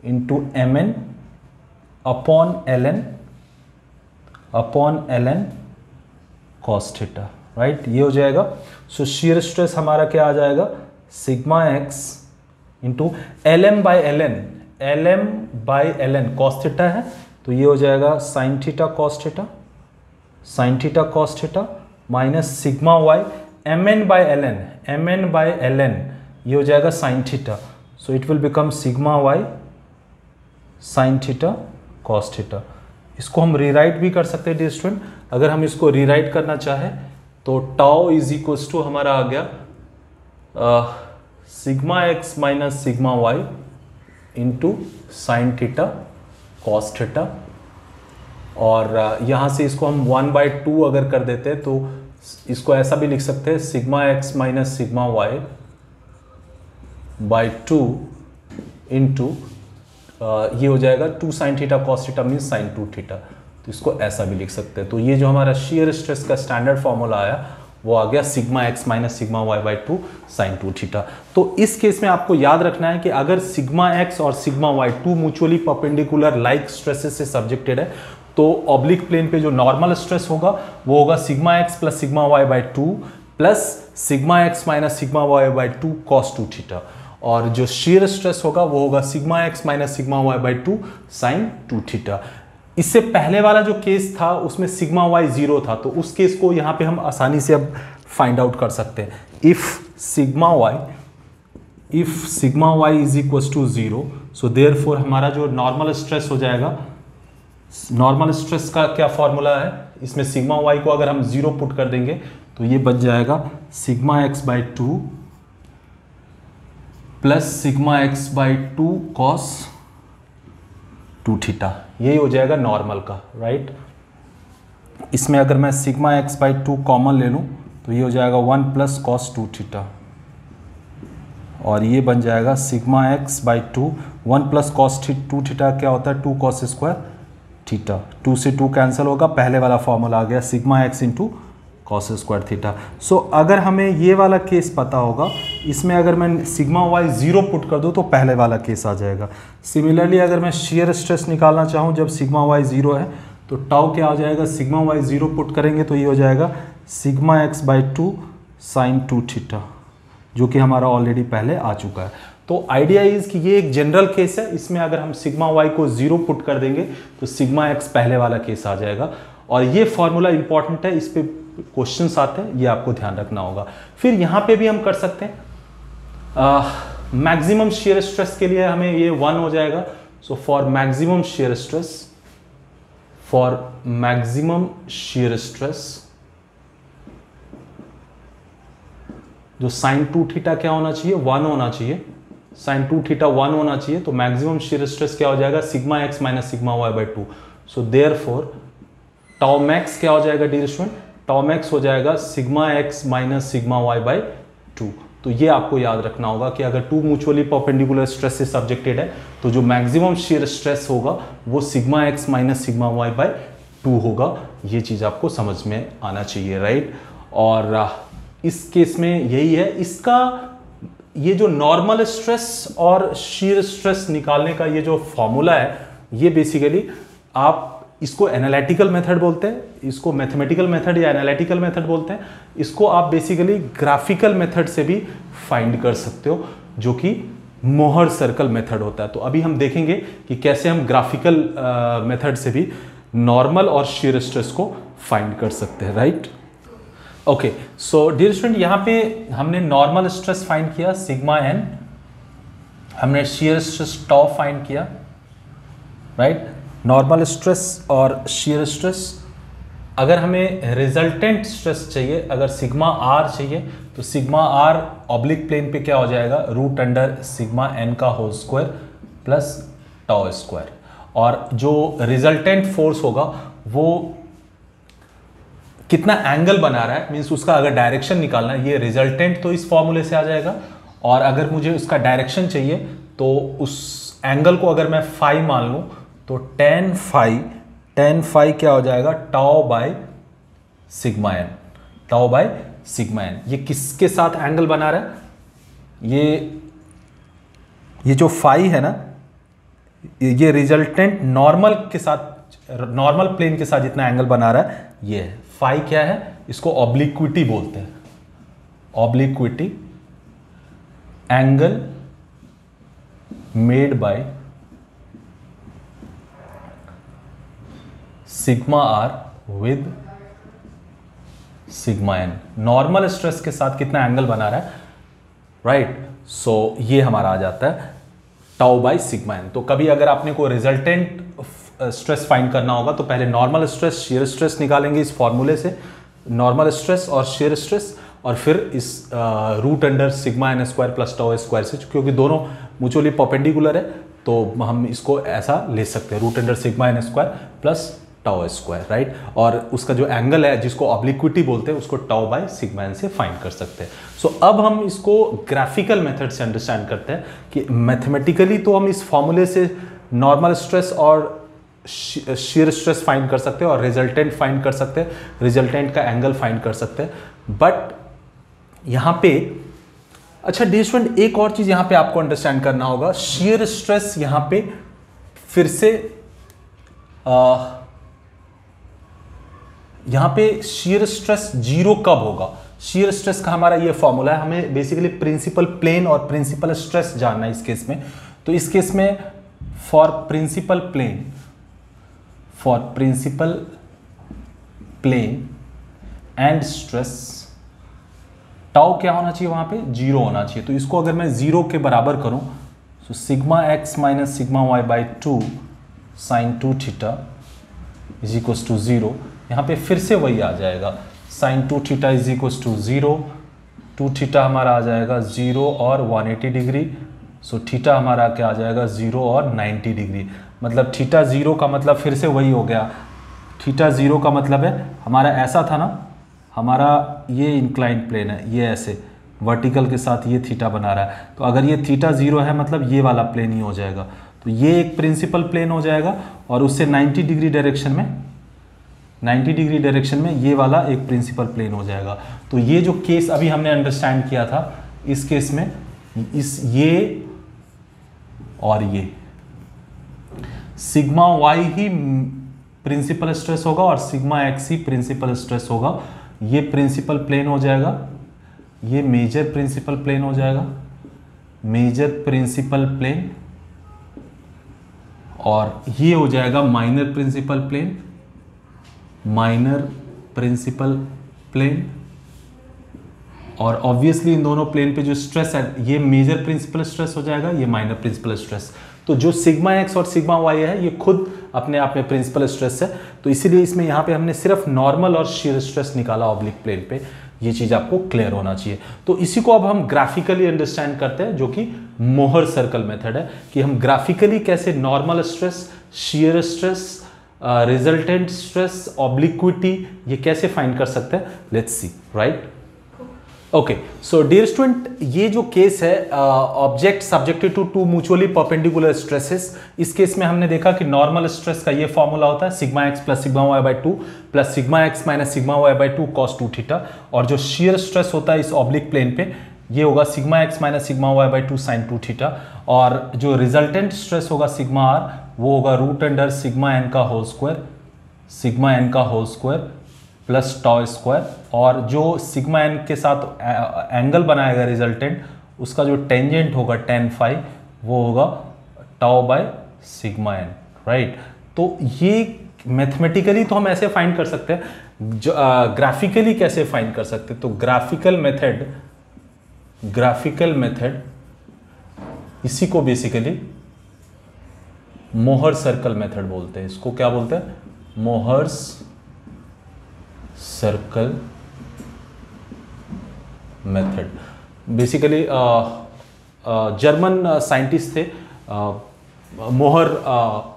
into M N upon L N upon L N cos theta right ये हो जाएगा। सो शियर स्ट्रेस हमारा क्या आ जाएगा? Sigma X into L M by L N L M by L N cos theta है। तो ये हो जाएगा sine theta cos theta sine theta cos theta minus sigma Y M N by L N M N by L N ये हो जाएगा sine theta so it will become sigma Y sine theta cos theta इसको हम रीराइट भी कर सकते हैं स्टूडेंट अगर हम इसको रीराइट करना चाहें तो टाओ इज़ इक्वल्स टू हमारा आ गया sigma X minus sigma Y into sine theta cos theta और यहाँ से इसको हम वन बाई टू अगर कर देते हैं तो इसको ऐसा भी लिख सकते हैं sigma X minus sigma Y by two into ये हो जाएगा two sine theta cos theta mean sine two theta तो इसको ऐसा भी लिख सकते हैं। तो ये जो हमारा शेयर स्ट्रेस का स्टैंडर्ड फॉर्मूला आया, वो आ गया sigma X minus sigma Y by two sine two theta तो इस केस में आपको याद रखना है कि अगर सिग्मा एक्स और sigma Y two mutually perpendicular like stresses से सब्जेक्टेड है तो ऑब्लिक प्लेन पे जो नॉर्मल स्ट्रेस होगा, वो होगा sigma X plus sigma Y by two plus sigma X minus sigma Y by two cos two theta और जो शेयर स्ट्रेस होगा, वो होगा sigma X minus sigma Y by two sine two theta इससे पहले वाला जो केस था, उसमें सिग्मा वाई ज़ीरो था तो उस केस को यहाँ पे हम आसानी से अब फाइंड आउट कर सकते हैं। If sigma Y if sigma Y is equal to zero so therefore हमारा जो नॉर्मल स्ट्रेस हो जाएगा नॉर्मल स्ट्रेस का क्या फॉर्मूला है? इसमें सिग्मा वाई को अगर हम ज़ीरो पुट कर देंगे तो ये बच जाएगा sigma X by two plus sigma X by two cos two theta. यही हो जाएगा नॉर्मल का राइट इसमें अगर मैं sigma X by two common ले लूँ तो ये हो जाएगा one plus cos two theta. और ये बन जाएगा sigma X by two, one plus cos two theta क्या होता है? Two cos square theta. Two से टू कैंसिल होगा, पहले वाला फॉर्मूला आ गया sigma X into cos square theta so अगर हमें ये वाला केस पता होगा, इसमें अगर मैं सिग्मा वाई ज़ीरो पुट कर दूँ तो पहले वाला केस आ जाएगा। सिमिलरली अगर मैं शेयर स्ट्रेस निकालना चाहूँ, जब सिग्मा वाई ज़ीरो है तो टाउ क्या आ जाएगा? सिग्मा वाई ज़ीरो पुट करेंगे तो ये हो जाएगा sigma X by two sine two theta जो कि हमारा ऑलरेडी पहले आ चुका है। तो आइडिया इज़ कि ये एक जनरल केस है, इसमें अगर हम सिग्मा वाई को ज़ीरो पुट कर देंगे तो सिग्मा एक्स पहले वाला केस आ जाएगा। और ये फॉर्मूला इंपॉर्टेंट है, इस पर क्वेश्चंस आते हैं, ये आपको ध्यान रखना होगा। फिर यहाँ पे भी हम कर सकते हैं। मैक्सिमम शेयर स्ट्रेस के लिए हमें ये वन हो जाएगा। So for maximum shear stress for maximum shear stress जो साइन टू थीटा क्या होना चाहिए? वन होना चाहिए। साइन टू थीटा वन होना चाहिए तो मैक्सिमम शेयर स्ट्रेस क्या हो जाएगा? Sigma x minus sigma y by two so therefore tau max क्या हो जाएगा डी स्टूडेंट टॉमैक्स हो जाएगा sigma x minus sigma y by two. तो ये आपको याद रखना होगा कि अगर टू म्यूचुअली परपेंडिकुलर स्ट्रेस से सब्जेक्टेड है तो जो मैक्सिमम शेयर स्ट्रेस होगा, वो sigma X minus sigma Y by two होगा। ये चीज़ आपको समझ में आना चाहिए, राइट? और इस केस में यही है, इसका ये जो नॉर्मल स्ट्रेस और शीयर स्ट्रेस निकालने का ये जो फॉर्मूला है, ये बेसिकली आप इसको एनालिटिकल मेथड बोलते हैं, इसको मैथमेटिकल मेथड या एनालिटिकल मेथड बोलते हैं, इसको आप बेसिकली ग्राफिकल मेथड से भी फाइंड कर सकते हो, जो कि मोहर सर्कल मेथड होता है। तो अभी हम देखेंगे कि कैसे हम ग्राफिकल मेथड से भी नॉर्मल और शीयर स्ट्रेस को फाइंड कर सकते हैं right okay so dear student यहाँ पे हमने नॉर्मल स्ट्रेस फाइंड किया सिग्मा एन हमने शेयर स्ट्रेस टॉ फाइंड किया राइट नॉर्मल स्ट्रेस और शेयर स्ट्रेस। अगर हमें रिजल्टेंट स्ट्रेस चाहिए, अगर सिग्मा आर चाहिए तो सिग्मा आर ऑब्लिक प्लेन पे क्या हो जाएगा? रूट अंडर सिग्मा एन का whole square plus tau square और जो रिजल्टेंट फोर्स होगा, वो कितना एंगल बना रहा है मीन्स उसका अगर डायरेक्शन निकालना है, ये रिजल्टेंट तो इस फॉर्मूले से आ जाएगा। और अगर मुझे उसका डायरेक्शन चाहिए तो उस एंगल को अगर मैं फाइव मान लूँ तो टेन फाइव टेन फाइव क्या हो जाएगा? Tau by sigma N tau by sigma N ये किसके साथ एंगल बना रहा है? ये ये जो फाइव है ना, ये रिजल्टेंट नॉर्मल के साथ नॉर्मल प्लेन के साथ जितना एंगल बना रहा है, ये है फाइव क्या है? इसको ऑब्लिक्विटी बोलते हैं। Obliquity angle made by sigma R with sigma N normal stress के साथ कितना एंगल बना रहा है? Right right? सो so, ये हमारा आ जाता है टाउ बाई सिग्मा एन तो कभी अगर आपने को रिजल्टेंट स्ट्रेस फाइंड करना होगा तो पहले नॉर्मल स्ट्रेस शेयर स्ट्रेस निकालेंगे इस फॉर्मूले से. नॉर्मल स्ट्रेस और शेयर स्ट्रेस और फिर इस root under sigma N square plus tau square से क्योंकि दोनों म्यूचुअली परपेंडिकुलर है तो हम इसको ऐसा ले सकते हैं root under sigma N square plus tau square right और उसका जो एंगल है जिसको ऑब्लिक्विटी बोलते हैं उसको टाओ बाय सिग्मा एन से फाइंड कर सकते हैं। सो so, अब हम इसको ग्राफिकल मेथड से अंडरस्टैंड करते हैं कि मैथमेटिकली तो हम इस फॉर्मूले से नॉर्मल स्ट्रेस और शेयर स्ट्रेस फाइंड कर सकते हैं और रिजल्टेंट फाइंड कर सकते हैं। रिजल्टेंट का एंगल फाइंड कर सकते हैं। बट यहाँ पे अच्छा डी स्टूडेंट एक और चीज़ यहाँ पे आपको अंडरस्टैंड करना होगा। शेयर स्ट्रेस यहाँ पे फिर से यहाँ पे शेयर स्ट्रेस ज़ीरो कब होगा? शेयर स्ट्रेस का हमारा ये फॉर्मूला है, हमें बेसिकली प्रिंसिपल प्लेन और प्रिंसिपल स्ट्रेस जानना है इस केस में। तो इस केस में for principal plane for principal plane and stress tau क्या होना चाहिए वहाँ पे? ज़ीरो होना चाहिए। तो इसको अगर मैं ज़ीरो के बराबर करूँ तो sigma X minus sigma Y by two sine two theta is equals to zero यहाँ पे फिर से वही आ जाएगा। Sine two theta is equals to zero two theta हमारा आ जाएगा ज़ीरो और 180 डिग्री सो थीटा हमारा क्या आ जाएगा ज़ीरो और 90 डिग्री मतलब थीटा ज़ीरो का मतलब फिर से वही हो गया। थीटा ज़ीरो का मतलब है, हमारा ऐसा था ना, हमारा ये इंक्लाइंट प्लेन है, ये ऐसे वर्टिकल के साथ ये थीटा बना रहा है। तो अगर ये थीटा ज़ीरो है मतलब ये वाला प्लेन ही हो जाएगा। तो ये एक प्रिंसिपल प्लेन हो जाएगा और उससे 90 डिग्री डायरेक्शन में 90 डिग्री डायरेक्शन में ये वाला एक प्रिंसिपल प्लेन हो जाएगा। तो ये जो केस अभी हमने अंडरस्टैंड किया था, इस केस में इस ये और ये। सिग्मा वाई ही प्रिंसिपल स्ट्रेस होगा और सिग्मा एक्स ही प्रिंसिपल स्ट्रेस होगा। ये प्रिंसिपल प्लेन हो जाएगा, ये मेजर प्रिंसिपल प्लेन हो जाएगा, मेजर प्रिंसिपल प्लेन और ये हो जाएगा minor principal plane. Minor principal plane और ऑब्वियसली इन दोनों प्लेन पे जो स्ट्रेस है, ये मेजर प्रिंसिपल स्ट्रेस हो जाएगा, ये माइनर प्रिंसिपल स्ट्रेस तो जो सिग्मा एक्स और सिग्मा वाई है, ये खुद अपने आप में प्रिंसिपल स्ट्रेस है। तो इसीलिए इसमें यहाँ पे हमने सिर्फ़ नॉर्मल और शेयर स्ट्रेस निकाला ऑब्लिक प्लेन पे। ये चीज़ आपको क्लियर होना चाहिए। तो इसी को अब हम ग्राफिकली अंडरस्टैंड करते हैं, जो कि मोहर सर्कल मेथड है, कि हम ग्राफिकली कैसे normal stress shear stress resultant stress obliquity ये कैसे फाइंड कर सकते हैं? Let's see right okay so dear student ये जो केस है object subjected to two mutually perpendicular stresses इस केस में हमने देखा कि नॉर्मल स्ट्रेस का ये फॉर्मूला होता है sigma X plus sigma Y by two plus sigma X minus sigma Y by two cos two theta और जो शेयर स्ट्रेस होता है इस ऑब्लिक प्लेन पे, ये होगा sigma X minus sigma Y by two sine two theta और जो रिजल्टेंट स्ट्रेस होगा सिग्मा आर वो होगा रूट अंडर सिग्मा एन का होल स्क्वायर सिग्मा एन का whole square plus tau square और जो सिग्मा एन के साथ एंगल बनाएगा रिजल्टेंट उसका जो टेंजेंट होगा टेन फाइव वो होगा tau by sigma N right तो ये मैथमेटिकली तो हम ऐसे फाइंड कर सकते हैं। ग्राफिकली कैसे फाइंड कर सकते तो ग्राफिकल मेथड ग्राफिकल मेथड इसी को बेसिकली मोहर सर्कल मेथड बोलते हैं। इसको क्या बोलते हैं? Mohr's circle method. Basically German scientist थे मोहर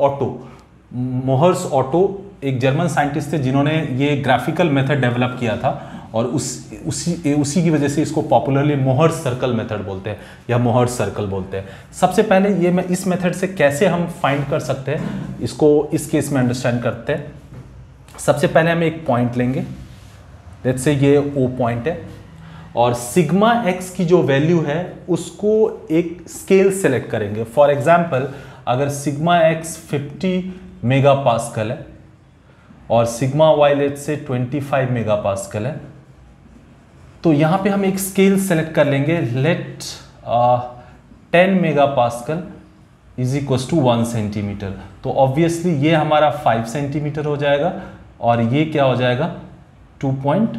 ऑटो। मोहर्स ऑटो एक जर्मन साइंटिस्ट थे जिन्होंने ये ग्राफिकल मेथड डेवलप किया था। और उस, उसी उसी की वजह से इसको पॉपुलरली मोहर सर्कल मेथड बोलते हैं, या मोहर सर्कल बोलते हैं। सबसे पहले ये मैं इस मेथड से कैसे हम फाइंड कर सकते हैं, इसको इस केस में अंडरस्टैंड करते हैं। सबसे पहले हम एक पॉइंट लेंगे। लेट्स से ये ओ पॉइंट है। और सिग्मा एक्स की जो वैल्यू है, उसको एक स्केल सेलेक्ट करेंगे। फॉर एग्ज़ाम्पल अगर सिग्मा एक्स 50 मेगा पास्कल है, और सिग्मा वाई लेट से 25 मेगा पास्कल है तो यहाँ पे हम एक स्केल सेलेक्ट कर लेंगे. Let ten mega pascal is equals to one centimetre तो ऑब्वियसली ये हमारा फाइव सेंटीमीटर हो जाएगा और ये क्या हो जाएगा? टू पॉइंट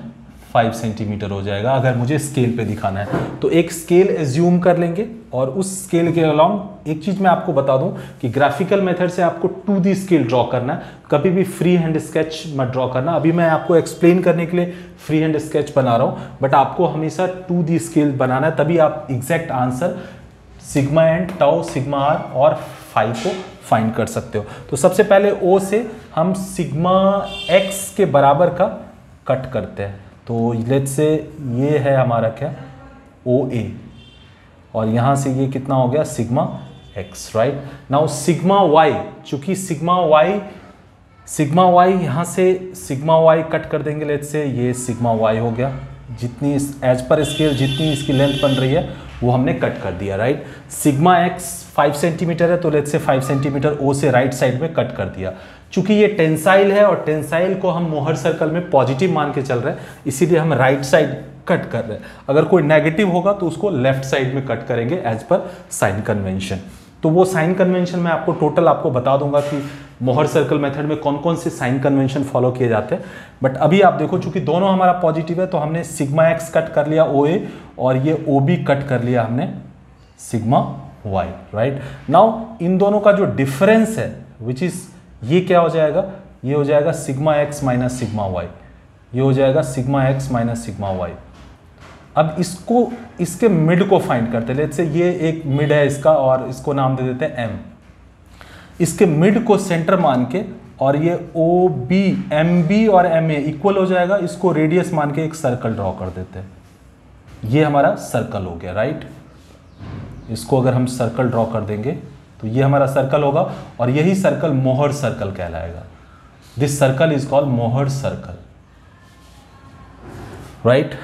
फाइव सेंटीमीटर हो जाएगा, अगर मुझे स्केल पे दिखाना है। तो एक स्केल एज्यूम कर लेंगे और उस स्केल के अलॉन्ग एक चीज़ मैं आपको बता दूँ कि ग्राफिकल मेथड से आपको टू दी स्केल ड्रॉ करना है। कभी भी फ्री हैंड स्केच मत ड्रॉ करना। अभी मैं आपको एक्सप्लेन करने के लिए फ्री हैंड स्केच बना रहा हूँ बट आपको हमेशा टू दी स्केल बनाना है, तभी आप exact answer sigma and tau sigma R और फाइव को फाइंड कर सकते हो। तो सबसे पहले ओ से हम सिग्मा एक्स के बराबर का कट करते हैं। तो लेट से ये है हमारा क्या? ओ ए और यहाँ से ये कितना हो गया? Sigma X right now sigma Y चूँकि सिग्मा वाई सिग्मा वाई यहाँ से सिग्मा वाई कट कर देंगे लेट से ये सिग्मा वाई हो गया। जितनी एज पर स्केल जितनी इसकी लेंथ बन रही है, वो हमने कट कर दिया right sigma X five centimetre है तो लेट से फाइव सेंटीमीटर ओ से राइट साइड में कट कर दिया। चूँकि ये टेंसाइल है और टेंसाइल को हम मोहर सर्कल में पॉजिटिव मान के चल रहे हैं, इसीलिए हम राइट साइड कट कर रहे हैं। अगर कोई नेगेटिव होगा तो उसको लेफ़्ट साइड में कट करेंगे एज पर साइन कन्वेंशन तो वो साइन कन्वेंशन में आपको टोटल आपको बता दूँगा कि मोहर सर्कल मेथड में कौन कौन से साइन कन्वेंशन फॉलो किए जाते हैं। बट अभी आप देखो, चूँकि दोनों हमारा पॉजिटिव है तो हमने सिग्मा एक्स कट कर लिया ओ ए और ये ओ बी कट कर लिया हमने सिग्मा वाई राइट नाउ इन दोनों का जो डिफरेंस है विच इज़ ये क्या हो जाएगा? ये हो जाएगा sigma X minus sigma Y. ये हो जाएगा sigma X minus sigma Y. अब इसको, इसके मिड को फाइंड करते हैं। से ये एक मिड है इसका और इसको नाम दे देते हैं एम इसके मिड को सेंटर मान के और ये ओ बी एम बी और एम ए इक्वल हो जाएगा। इसको रेडियस मान के एक सर्कल ड्रॉ कर देते हैं। ये हमारा सर्कल हो गया राइट इसको अगर हम सर्कल ड्रॉ कर देंगे तो ये हमारा सर्कल होगा और यही सर्कल मोहर सर्कल कहलाएगा। This circle is called Mohr circle. Right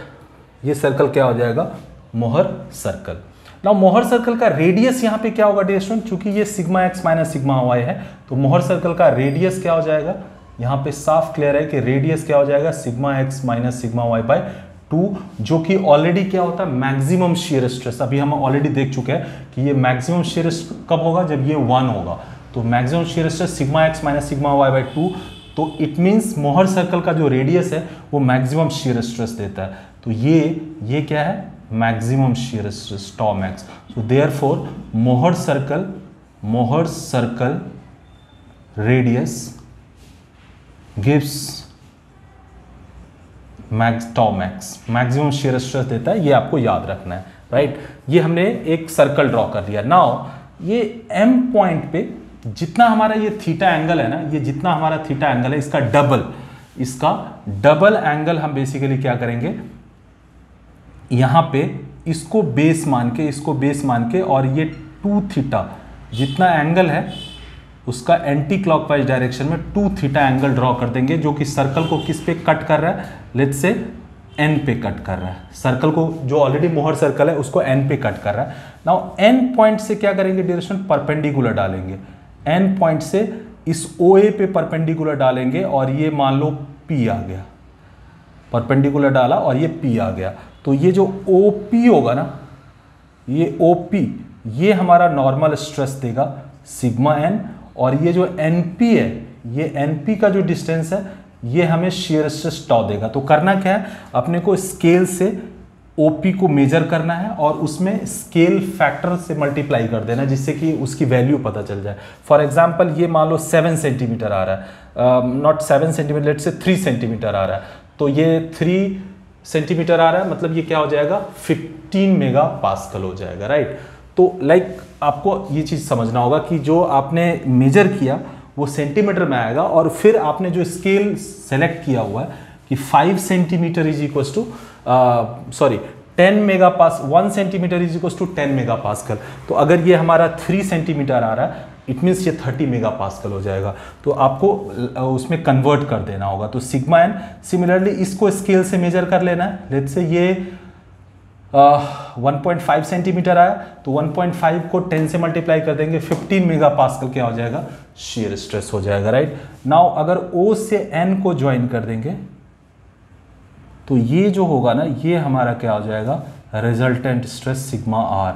ये सर्कल क्या हो जाएगा? Mohr circle. ना मोहर सर्कल का रेडियस यहाँ पे क्या होगा डियर स्टूडेंट चूँकि ये sigma X minus sigma Y है तो मोहर सर्कल का रेडियस क्या हो जाएगा? यहाँ पे साफ़ क्लियर है कि रेडियस क्या हो जाएगा? Sigma X minus sigma Y by two, जो कि ऑलरेडी क्या होता है मैक्सिमम शेयर स्ट्रेस अभी हम ऑलरेडी देख चुके हैं कि ये मैक्सिमम शेयर कब होगा? जब ये वन होगा। तो maximum shear stress sigma X minus sigma Y by two तो इट मीन्स मोहर सर्कल का जो रेडियस है, वो मैक्सिमम शेयर स्ट्रेस देता है। तो ये ये क्या है? Maximum shear stress tau max so therefore Mohr circle Mohr circle radius gives max tau max maximum shear stress देता है, ये आपको याद रखना है राइट ये हमने एक सर्कल ड्रॉ कर लिया। नाउ ये एम पॉइंट पे जितना हमारा ये थीटा एंगल है ना, ये जितना हमारा थीटा एंगल है, इसका डबल इसका डबल एंगल हम बेसिकली क्या करेंगे? यहाँ पे इसको बेस मान के, इसको बेस मान के और ये टू थीटा जितना एंगल है उसका एंटी क्लॉकवाइज डायरेक्शन में टू थीटा एंगल ड्रॉ कर देंगे, जो कि सर्कल को किस पे कट कर रहा है? लेट से एन पे कट कर रहा है। सर्कल को जो ऑलरेडी मोहर सर्कल है, उसको एन पे कट कर रहा है। नाउ एन पॉइंट से क्या करेंगे? डायरेक्शन परपेंडिकुलर डालेंगे। एन पॉइंट से इस ओ ए पे परपेंडिकुलर डालेंगे और ये मान लो पी आ गया। परपेंडिकुलर डाला और ये पी आ गया। तो ये जो ओ पी होगा ना, ये ओ पी ये हमारा नॉर्मल स्ट्रेस देगा। सिग्मा एन और ये जो एन पी है, ये एन पी का जो डिस्टेंस है, ये हमें शेयर स्ट्रेस टॉ देगा। तो करना क्या है? अपने को स्केल से ओपी को मेजर करना है और उसमें स्केल फैक्टर से मल्टीप्लाई कर देना जिससे कि उसकी वैल्यू पता चल जाए। फॉर एग्जांपल ये मान लो सेवन सेंटीमीटर आ रहा है। Not seven centimetre let say three centimetre आ रहा है। तो ये थ्री सेंटीमीटर आ रहा है मतलब ये क्या हो जाएगा? फिफ्टीन मेगा पास्कल हो जाएगा राइट तो लाइक आपको ये चीज़ समझना होगा कि जो आपने मेजर किया, वो सेंटीमीटर में आएगा और फिर आपने जो स्केल सेलेक्ट किया हुआ है कि 5 centimetre is equal to sorry 10 mega pass one centimetre is equal to 10 mega pascal तो अगर ये हमारा 3 सेंटीमीटर आ रहा है इट मीन्स ये 30 मेगा पास्कल हो जाएगा। तो आपको उसमें कन्वर्ट कर देना होगा। तो सिग्मा एन सिमिलरली इसको स्केल से मेजर कर लेना है। लेट से ये वन पॉइंट फाइव सेंटीमीटर आया तो 1.5 को 10 से मल्टीप्लाई कर देंगे 15 मेगा पास्कल क्या हो जाएगा? शेयर स्ट्रेस हो जाएगा राइट नाउ अगर ओ से एन को ज्वाइन कर देंगे तो ये जो होगा ना ये हमारा क्या हो जाएगा? Resultant stress sigma R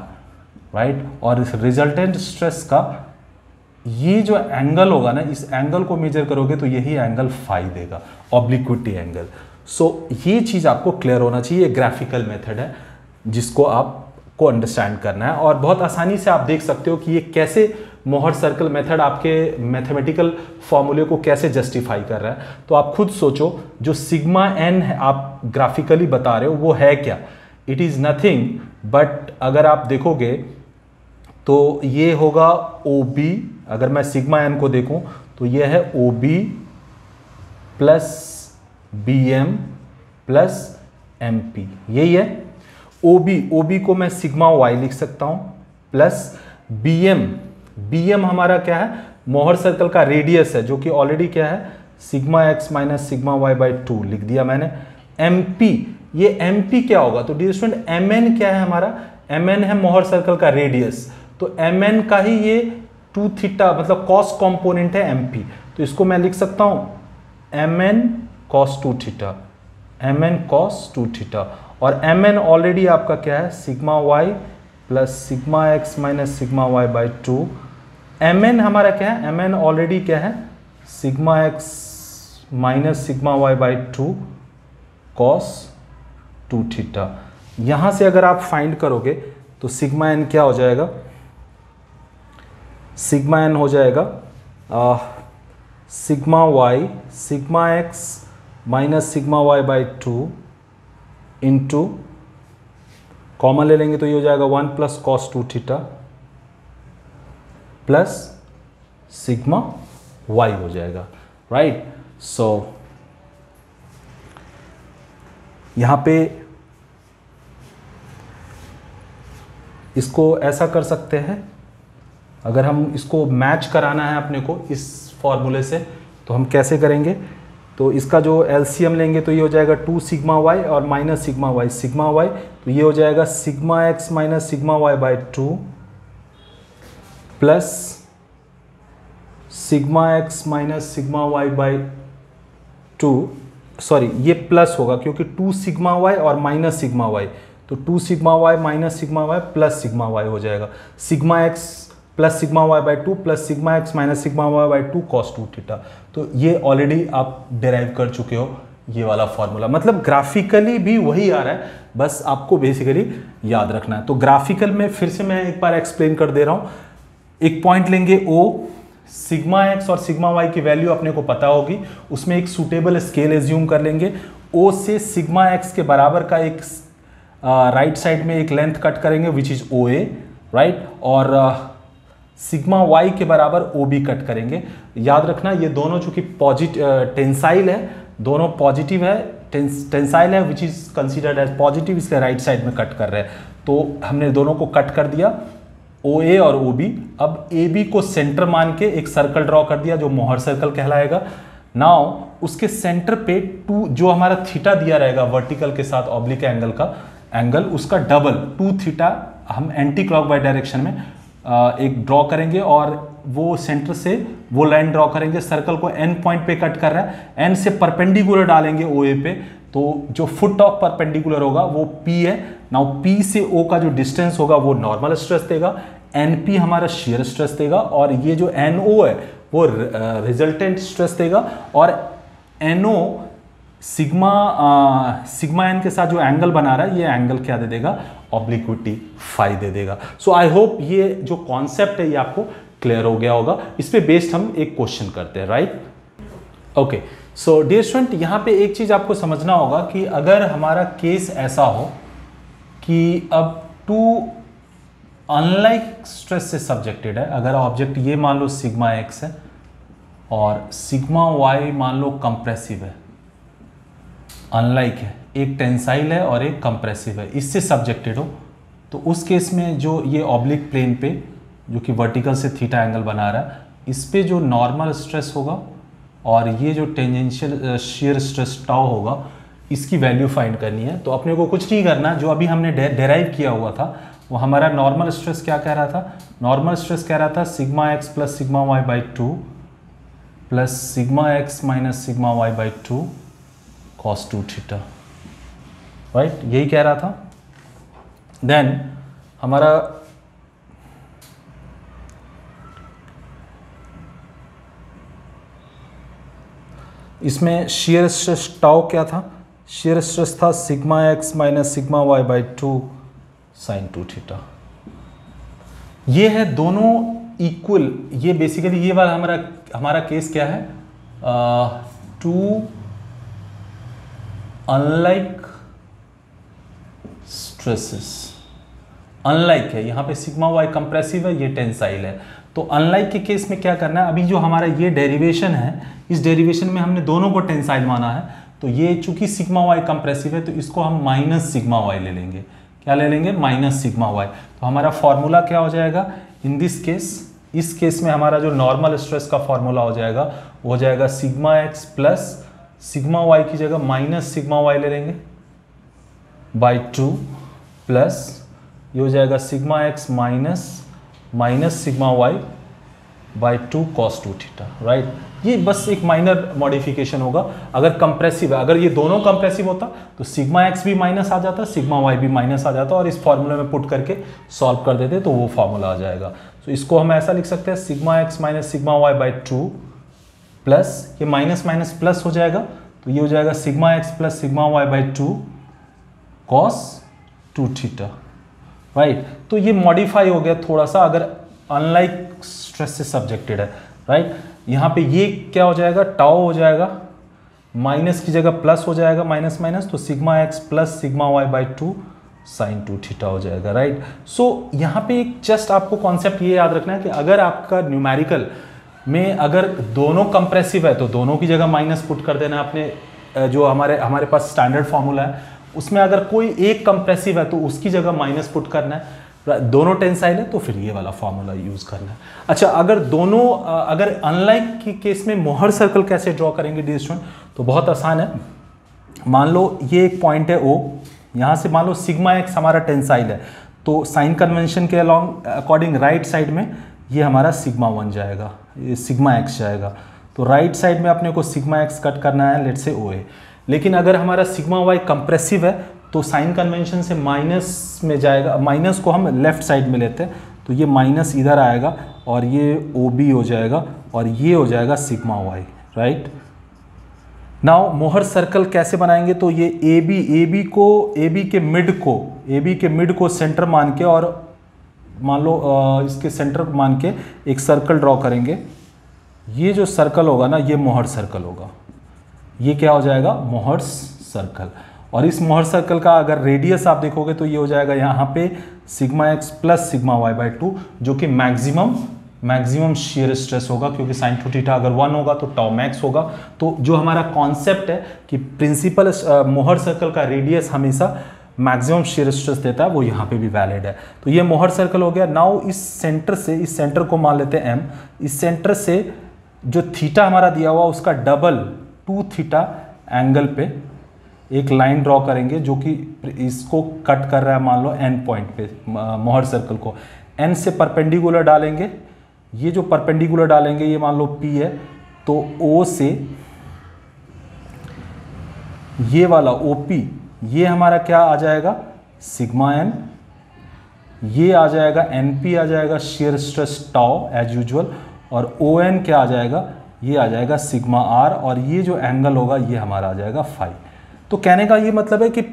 right और इस रिजल्टेंट स्ट्रेस का ये जो एंगल होगा ना इस एंगल को मेजर करोगे तो यही एंगल फाइव देगा ऑब्लिक्विटी एंगल सो so, ये चीज़ आपको क्लियर होना चाहिए ग्राफिकल मेथड है। जिसको आपको अंडरस्टैंड करना है। और बहुत आसानी से आप देख सकते हो कि ये कैसे मोहर सर्कल मेथड आपके मैथमेटिकल फॉर्मूले को कैसे जस्टिफाई कर रहा है। तो आप खुद सोचो, जो सिग्मा एन है, आप ग्राफिकली बता रहे हो, वो है क्या? इट इज़ नथिंग बट अगर आप देखोगे तो ये होगा ओ बी अगर मैं सिग्मा एन को देखूँ तो ये है O B plus B M plus M P यही है। ओ बी ओ बी को मैं सिग्मा वाई लिख सकता हूँ plus B M B M हमारा क्या है? मोहर सर्कल का रेडियस है, जो कि ऑलरेडी क्या है? Sigma X minus sigma Y by two लिख दिया मैंने। एम पी ये एम पी क्या होगा? तो डी स्टूडेंट एम एन क्या है हमारा? एम एन है मोहर सर्कल का रेडियस तो एम एन का ही ये टू थीटा मतलब कॉस कॉम्पोनेंट है एम पी तो इसको मैं लिख सकता हूँ। M N cos two theta M N cos two theta और एम एन ऑलरेडी आपका क्या है? Sigma Y plus sigma X minus sigma Y by two M N हमारा क्या है? एम एन ऑलरेडी क्या है? Sigma X minus sigma Y by two cos two theta यहाँ से अगर आप फाइंड करोगे तो सिग्मा एन क्या हो जाएगा? सिग्मा एन हो जाएगा sigma Y sigma X minus sigma Y by two into common ले लेंगे तो ये हो जाएगा one plus cos two theta plus sigma Y हो जाएगा राइट सो यहाँ पे इसको ऐसा कर सकते हैं, अगर हम इसको मैच कराना है अपने को इस फॉर्मूले से तो हम कैसे करेंगे? तो इसका जो एलसीएम लेंगे तो ये हो जाएगा टू सिग्मा वाई और minus sigma Y sigma Y तो ये हो जाएगा sigma X minus sigma Y by two plus sigma X minus sigma Y by two, sorry, ये प्लस होगा क्योंकि टू सिग्मा वाई और माइनस सिग्मा वाई तो two sigma Y, minus sigma Y, plus sigma Y हो जाएगा। Sigma X plus sigma Y by two plus sigma X minus sigma Y by two cos two theta. तो ये ऑलरेडी आप डिराइव कर चुके हो ये वाला फॉर्मूला मतलब ग्राफिकली भी वही आ रहा है बस आपको बेसिकली याद रखना है। तो ग्राफिकल में फिर से मैं एक बार एक्सप्लेन कर दे रहा हूँ। एक पॉइंट लेंगे ओ सिग्मा एक्स और सिग्मा वाई की वैल्यू अपने को पता होगी। उसमें एक सूटेबल स्केल एज्यूम कर लेंगे। ओ से सिग्मा एक्स के बराबर का एक राइट uh, साइड right में एक लेंथ कट करेंगे which is O A right और uh, सिग्मा वाई के बराबर ओ बी कट करेंगे। याद रखना, ये दोनों चूँकि पॉजिटिव टेंसाइल है, दोनों पॉजिटिव है टेंसाइल है which is considered as positive इसलिए राइट साइड में कट कर रहे हैं। तो हमने दोनों को कट कर दिया ओ ए और ओ बी अब ए बी को सेंटर मान के एक सर्कल ड्रॉ कर दिया, जो मोहर सर्कल कहलाएगा। नाउ उसके सेंटर पे टू जो हमारा थीटा दिया रहेगा वर्टिकल के साथ ऑब्लिक एंगल का एंगल उसका डबल टू थीटा हम एंटी क्लॉक डायरेक्शन में एक ड्रॉ करेंगे और वो सेंटर से वो लाइन ड्रॉ करेंगे। सर्कल को एन पॉइंट पे कट कर रहा है। एन से परपेंडिकुलर डालेंगे ओ ए पे। तो जो फुट ऑफ़ परपेंडिकुलर होगा, वो पी है। नाउ पी से ओ का जो डिस्टेंस होगा, वो नॉर्मल स्ट्रेस देगा। एन पी हमारा शेयर स्ट्रेस देगा और ये जो एन ओ है, वो रिजल्टेंट स्ट्रेस देगा। और N O sigma sigma N के साथ जो एंगल बना रहा है, ये एंगल क्या दे देगा? ऑब्लिक्विटी फाइव दे देगा। सो आई होप ये जो कॉन्सेप्ट है, ये आपको क्लियर हो गया होगा। इस पर बेस्ड हम एक क्वेश्चन करते हैं right okay so dear student यहाँ पे एक चीज़ आपको समझना होगा कि अगर हमारा केस ऐसा हो कि अब टू अनलाइक स्ट्रेस से सब्जेक्टेड है, अगर ऑब्जेक्ट ये मान लो सिग्मा एक्स है और सिग्मा वाई मान लो कंप्रेसिव है अनलाइक है एक टेंसाइल है और एक कंप्रेसिव है। इससे सब्जेक्टेड हो। तो उस केस में जो ये ऑब्लिक प्लेन पे, जो कि वर्टिकल से थीटा एंगल बना रहा है, इस पर जो नॉर्मल स्ट्रेस होगा और ये जो टेंजेंशियल शेयर स्ट्रेस टाउ होगा, इसकी वैल्यू फाइंड करनी है। तो अपने को कुछ नहीं करना। जो अभी हमने डेराइव किया हुआ था, वो हमारा नॉर्मल स्ट्रेस क्या कह रहा था? नॉर्मल स्ट्रेस कह रहा था sigma X plus sigma Y by two plus sigma X minus sigma Y by two cos two theta right right? यही कह रहा था। देन हमारा इसमें शेयर स्ट्रेस टाउ क्या था? शेयर स्ट्रेस था sigma X minus sigma Y by two sine two theta ये है दोनों इक्वल ये बेसिकली ये वाला हमारा हमारा केस क्या है? टू अनलाइक स्ट्रेसेस अनलाइक है, यहाँ पे सिग्मा वाई कंप्रेसिव है, ये टेंसाइल है। तो अनलाइक के केस में क्या करना है? अभी जो हमारा ये डेरिवेशन है, इस डेरिवेशन में हमने दोनों को टेंसाइल माना है। तो ये चूँकि सिग्मा वाई कंप्रेसिव है तो इसको हम माइनस सिग्मा वाई ले लेंगे। क्या ले लेंगे? माइनस सिग्मा वाई तो हमारा फॉर्मूला क्या हो जाएगा? इन दिस केस इस केस में हमारा जो नॉर्मल स्ट्रेस का फॉर्मूला हो जाएगा, वो हो जाएगा sigma X plus sigma Y की जगह माइनस सिग्मा वाई ले लेंगे। बाई टू प्लस ये हो जाएगा sigma X minus minus sigma Y by two cos two theta right ये बस एक माइनर मॉडिफिकेशन होगा। अगर कंप्रेसिव है, अगर ये दोनों कंप्रेसिव होता तो सिग्मा एक्स भी माइनस आ जाता, सिग्मा वाई भी माइनस आ जाता, और इस फॉर्मूले में पुट करके सॉल्व कर देते तो वो फॉर्मूला आ जाएगा। तो इसको हम ऐसा लिख सकते हैं, sigma X minus sigma Y by two plus, ये माइनस माइनस प्लस हो जाएगा तो ये हो जाएगा sigma X plus sigma Y by two cos two theta right तो ये मॉडिफाई हो गया थोड़ा सा अगर अनलाइक स्ट्रेस से सब्जेक्टेड है राइट यहाँ पे ये क्या हो जाएगा? टाओ हो जाएगा माइनस की जगह प्लस हो जाएगा माइनस माइनस तो sigma X plus sigma Y by two sine two theta हो जाएगा राइट सो so, यहाँ पे एक जस्ट आपको कॉन्सेप्ट ये याद रखना है कि अगर आपका न्यूमेरिकल में अगर दोनों कंप्रेसिव है तो दोनों की जगह माइनस पुट कर देना अपने जो हमारे हमारे पास स्टैंडर्ड फॉर्मूला है उसमें अगर कोई एक कंप्रेसिव है तो उसकी जगह माइनस पुट करना है। दोनों टेंसाइल है तो फिर ये वाला फॉर्मूला यूज़ करना है। अच्छा अगर दोनों अगर अनलाइक के केस में मोहर सर्कल कैसे ड्रॉ करेंगे डी तो बहुत आसान है। मान लो ये एक पॉइंट है ओ यहाँ से मान लो सिग्मा एक्स हमारा टेंसाइल है तो साइन कन्वेंशन के अलॉन्ग अकॉर्डिंग राइट साइड में ये हमारा सिग्मा वन जाएगा, ये सिग्मा एक्स जाएगा। तो राइट साइड में अपने को सिग्मा एक्स कट करना है लेट से ओ ए लेकिन अगर हमारा सिग्मा वाई कंप्रेसिव है तो साइन कन्वेंशन से माइनस में जाएगा, माइनस को हम लेफ़्ट साइड में लेते हैं तो ये माइनस इधर आएगा और ये ओ बी हो जाएगा और ये हो जाएगा sigma Y right now Mohr circle कैसे बनाएँगे? तो ये ए बी ए बी को ए बी के मिड को ए बी के मिड को सेंटर मान के और मान लो इसके सेंटर मान के एक सर्कल ड्रॉ करेंगे। ये जो सर्कल होगा ना, ये मोहर सर्कल होगा। ये क्या हो जाएगा? Mohr's circle. और इस मोहर सर्कल का अगर रेडियस आप देखोगे तो ये हो जाएगा यहाँ पे sigma X plus sigma Y by two जो कि मैक्सिमम मैक्सिमम शेयर स्ट्रेस होगा, क्योंकि साइन टू थीटा अगर वन होगा तो टाउ मैक्स होगा। तो जो हमारा कॉन्सेप्ट है कि प्रिंसिपल मोहर सर्कल का रेडियस हमेशा मैक्सिमम शेयर स्ट्रेस देता है, वो यहाँ पे भी वैलिड है। तो ये मोहर सर्कल हो गया। नाउ इस सेंटर से, इस सेंटर को मान लेते हैं एम इस सेंटर से जो थीटा हमारा दिया हुआ, उसका डबल टू थीटा एंगल पे एक लाइन ड्रॉ करेंगे जो कि इसको कट कर रहा है, मान लो एन पॉइंट पे मोहर सर्कल को। एन से परपेंडिकुलर डालेंगे। ये जो परपेंडिकुलर डालेंगे, ये मान लो पी है तो ओ से ये वाला ओ पी ये हमारा क्या आ जाएगा? सिग्मा एन ये आ जाएगा एन पी आ जाएगा shear stress tau as usual और ओ एन क्या आ जाएगा? ये आ जाएगा सिग्मा आर और ये जो एंगल होगा, ये हमारा आ जाएगा फाइव तो कहने का ये मतलब है कि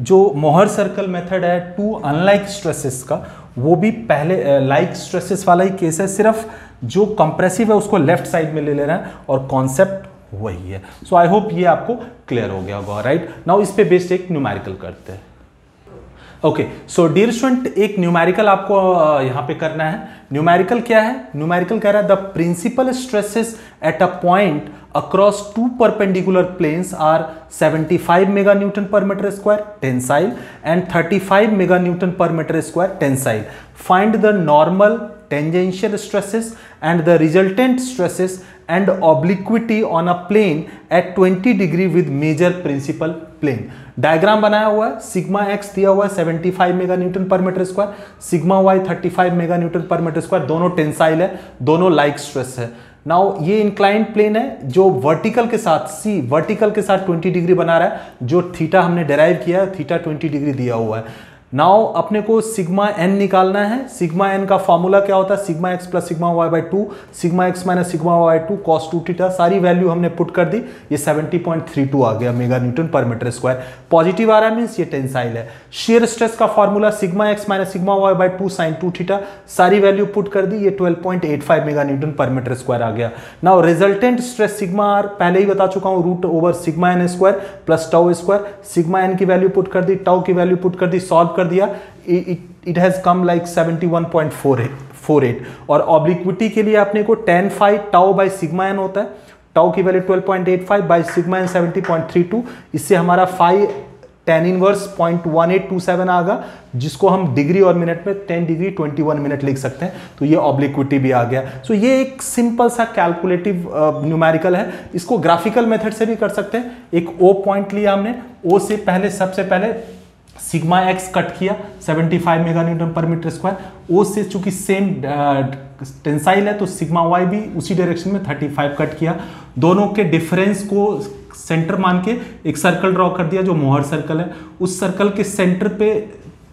जो मोहर सर्कल मेथड है टू अनलाइक स्ट्रेसेस का, वो भी पहले लाइक स्ट्रेसेस वाला ही केस है, सिर्फ़ जो कंप्रेसिव है, उसको लेफ़्ट साइड में ले ले रहे हैं और कॉन्सेप्ट वही है. सो आई होप ये आपको क्लियर हो गया होगा राइट नाउ इस पे बेस्ड एक न्यूमेरिकल करते हैं. ओके सो डियर स्टूडेंट एक न्यूमेरिकल आपको यहाँ पे करना है। न्यूमेरिकल क्या है? न्यूमेरिकल कह रहा है the principal stresses at a point across two perpendicular planes are 75 mega newton per metre square tensile and 35 mega newton per metre square tensile find the normal tangential stresses and the resultant stresses and obliquity on a plane at 20 degree with major principal plane diagram बनाया हुआ है सिग्मा एक्स दिया हुआ है 75 mega newton per metre square sigma Y 35 mega newton per metre square दोनों टेंसाइल है, दोनों लाइक स्ट्रेस है। नाउ ये इंक्लाइंट प्लेन है, जो वर्टिकल के साथ सी वर्टिकल के साथ 20 डिग्री बना रहा है, जो थीटा हमने डेराइव किया है थीटा 20 डिग्री दिया हुआ है। नाउ अपने को सिग्मा एन निकालना है। सिग्मा एन का फॉर्मूला क्या होता है? Sigma x plus sigma y by two sigma x minus sigma y two cos two theta सारी वैल्यू हमने पुट कर दी। ये 70.32 आ गया mega newton per metre square positive आ रहा है मीन्स ये टेंसाइल है। शेयर स्ट्रेस का formula sigma x minus sigma y by two sine two theta सारी वैल्यू पुट कर दी। ये 12.85 mega newton per metre square आ गया। Now resultant stress sigma R पहले ही बता चुका हूँ root over sigma n square plus tau square sigma n की वैल्यू पुट कर दी टाउ की वैल्यू पुट कर दी सॉल्व कर दिया इट हैज़ कम लाइक 71.48 और ऑब्लिक्विटी के लिए अपने को ten five tau by sigma n होता है। टाउ की वैल्यू 12.85 बाई सिग्मा एन 70.32 इससे हमारा five ten inverse point one eight two seven आगा जिसको हम डिग्री और मिनट में ten degree twenty one minute लिख सकते हैं। तो ये ऑब्लिक्विटी भी आ गया। सो so ये एक सिंपल सा कैलकुलेटिव न्यूमेरिकल है। इसको ग्राफिकल मेथड से भी कर सकते हैं। एक ओ पॉइंट लिया हमने। ओ से पहले, सबसे पहले सिग्मा एक्स कट किया 75 mega newton per metre square. ओ से चूँकि सेम टेंसाइल है तो सिग्मा वाई भी उसी डायरेक्शन में 35 कट किया। दोनों के डिफरेंस को सेंटर मान के एक सर्कल ड्रॉ कर दिया, जो मोहर सर्कल है। उस सर्कल के सेंटर पे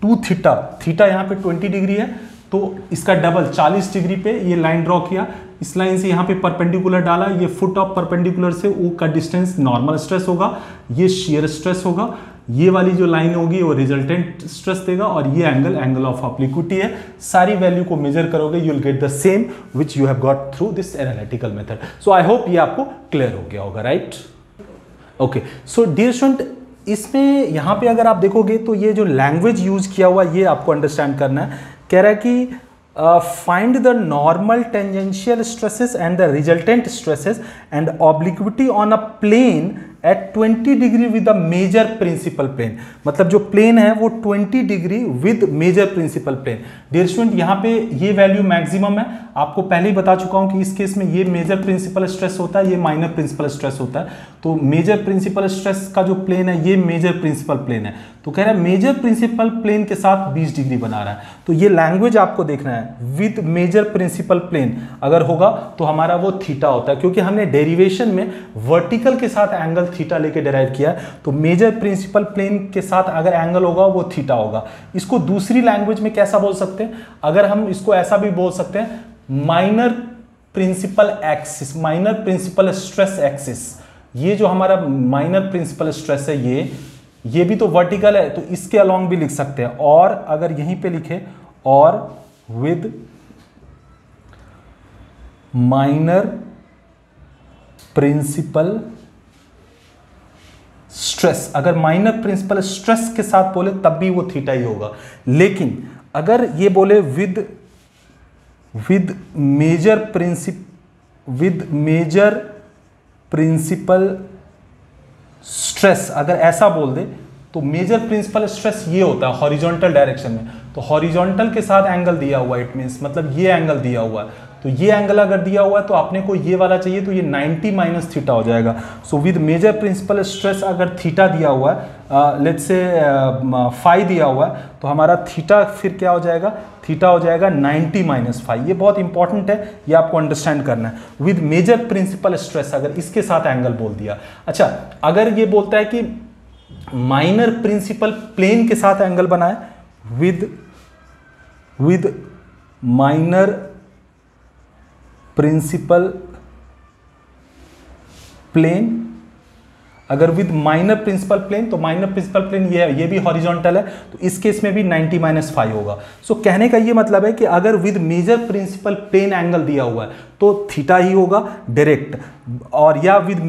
टू थीटा थीटा यहाँ पे 20 डिग्री है तो इसका डबल 40 डिग्री पे ये लाइन ड्रॉ किया। इस लाइन से यहाँ पे परपेंडिकुलर डाला, ये फुट ऑफ़ परपेंडिकुलर से वो का डिस्टेंस नॉर्मल स्ट्रेस होगा, ये शेयर स्ट्रेस होगा। ये वाली जो लाइन होगी, वो रिजल्टेंट स्ट्रेस देगा और ये एंगल एंगल ऑफ़ ऑप्लिक्विटी है। सारी वैल्यू को मेजर करोगे you will get the same which you have got through this analytical method so I hope ये आपको क्लियर हो गया होगा right okay so dear student इसमें यहाँ पे अगर आप देखोगे तो ये जो लैंग्वेज यूज़ किया हुआ, ये आपको अंडरस्टैंड करना है। कह रहा है कि find the normal tangential stresses and the resultant stresses and obliquity on a plane at 20 degree with major principal plane मतलब जो प्लेन है, वो 20 degree with major principal plane dear student यहाँ पे ये वैल्यू मैक्सिमम है। आपको पहले ही बता चुका हूँ कि इस केस में ये मेजर प्रिंसिपल स्ट्रेस होता है, ये माइनर प्रिंसिपल स्ट्रेस होता है। तो मेजर प्रिंसिपल स्ट्रेस का जो प्लेन है, ये मेजर प्रिंसिपल प्लेन है। तो कह रहा है मेजर प्रिंसिपल प्लेन के साथ 20 डिग्री बना रहा है। तो ये लैंग्वेज आपको देखना है विद मेजर प्रिंसिपल प्लेन अगर होगा तो हमारा वो थीटा होता है, क्योंकि हमने डेरिवेशन में वर्टिकल के साथ एंगल थीटा लेके डेराइव किया तो मेजर प्रिंसिपल प्लेन के साथ अगर एंगल होगा, वो थीटा होगा। इसको दूसरी लैंग्वेज में कैसा बोल सकते हैं? अगर हम इसको ऐसा भी बोल सकते हैं minor principal axis minor principal stress axis ये जो हमारा माइनर प्रिंसिपल स्ट्रेस है, ये ये भी तो वर्टिकल है तो इसके अलॉन्ग भी लिख सकते हैं। और अगर यहीं पे लिखे, और विद माइनर प्रिंसिपल स्ट्रेस अगर माइनर प्रिंसिपल स्ट्रेस के साथ बोले, तब भी वो थीटा ही होगा। लेकिन अगर ये बोले with with major principal with major principal stress अगर ऐसा बोल दे तो मेजर प्रिंसिपल स्ट्रेस ये होता है हॉरिजॉन्टल डायरेक्शन में। तो हॉरिजॉन्टल के साथ एंगल दिया हुआ इट मीन्स मतलब ये एंगल दिया हुआ है। तो ये एंगल अगर दिया हुआ है तो आपने को ये वाला चाहिए तो ये 90 माइनस थीटा हो जाएगा। So with major principal stress अगर थीटा दिया हुआ है लेट्स से फाइव दिया हुआ है तो हमारा थीटा फिर क्या हो जाएगा? थीटा हो जाएगा 90 माइनस फाइव ये बहुत इंपॉर्टेंट है, ये आपको अंडरस्टैंड करना है। विद मेजर प्रिंसिपल स्ट्रेस अगर इसके साथ एंगल बोल दिया। अच्छा अगर ये बोलता है कि माइनर प्रिंसिपल प्लेन के साथ एंगल बनाए with with minor principal plane अगर विद माइनर प्रिंसिपल प्लेन तो माइनर प्रिंसिपल प्लेन ये है ये भी हॉरिजॉन्टल है तो इस केस में भी 90 माइनस फाइव होगा। सो so, कहने का ये मतलब है कि अगर with major principal plane angle दिया हुआ है तो थीटा ही होगा डायरेक्ट और या विद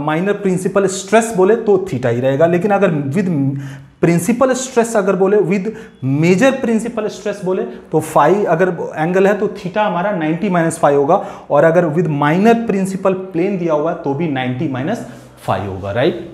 माइनर प्रिंसिपल स्ट्रेस बोले तो थीटा ही रहेगा। लेकिन अगर विद प्रिंसिपल स्ट्रेस अगर बोले विद मेजर प्रिंसिपल स्ट्रेस बोले तो फाइव अगर एंगल है तो थीटा हमारा 90 माइनस फाइव होगा। और अगर विद माइनर प्रिंसिपल प्लेन दिया हुआ है तो भी 90 माइनस फाइव होगा राइट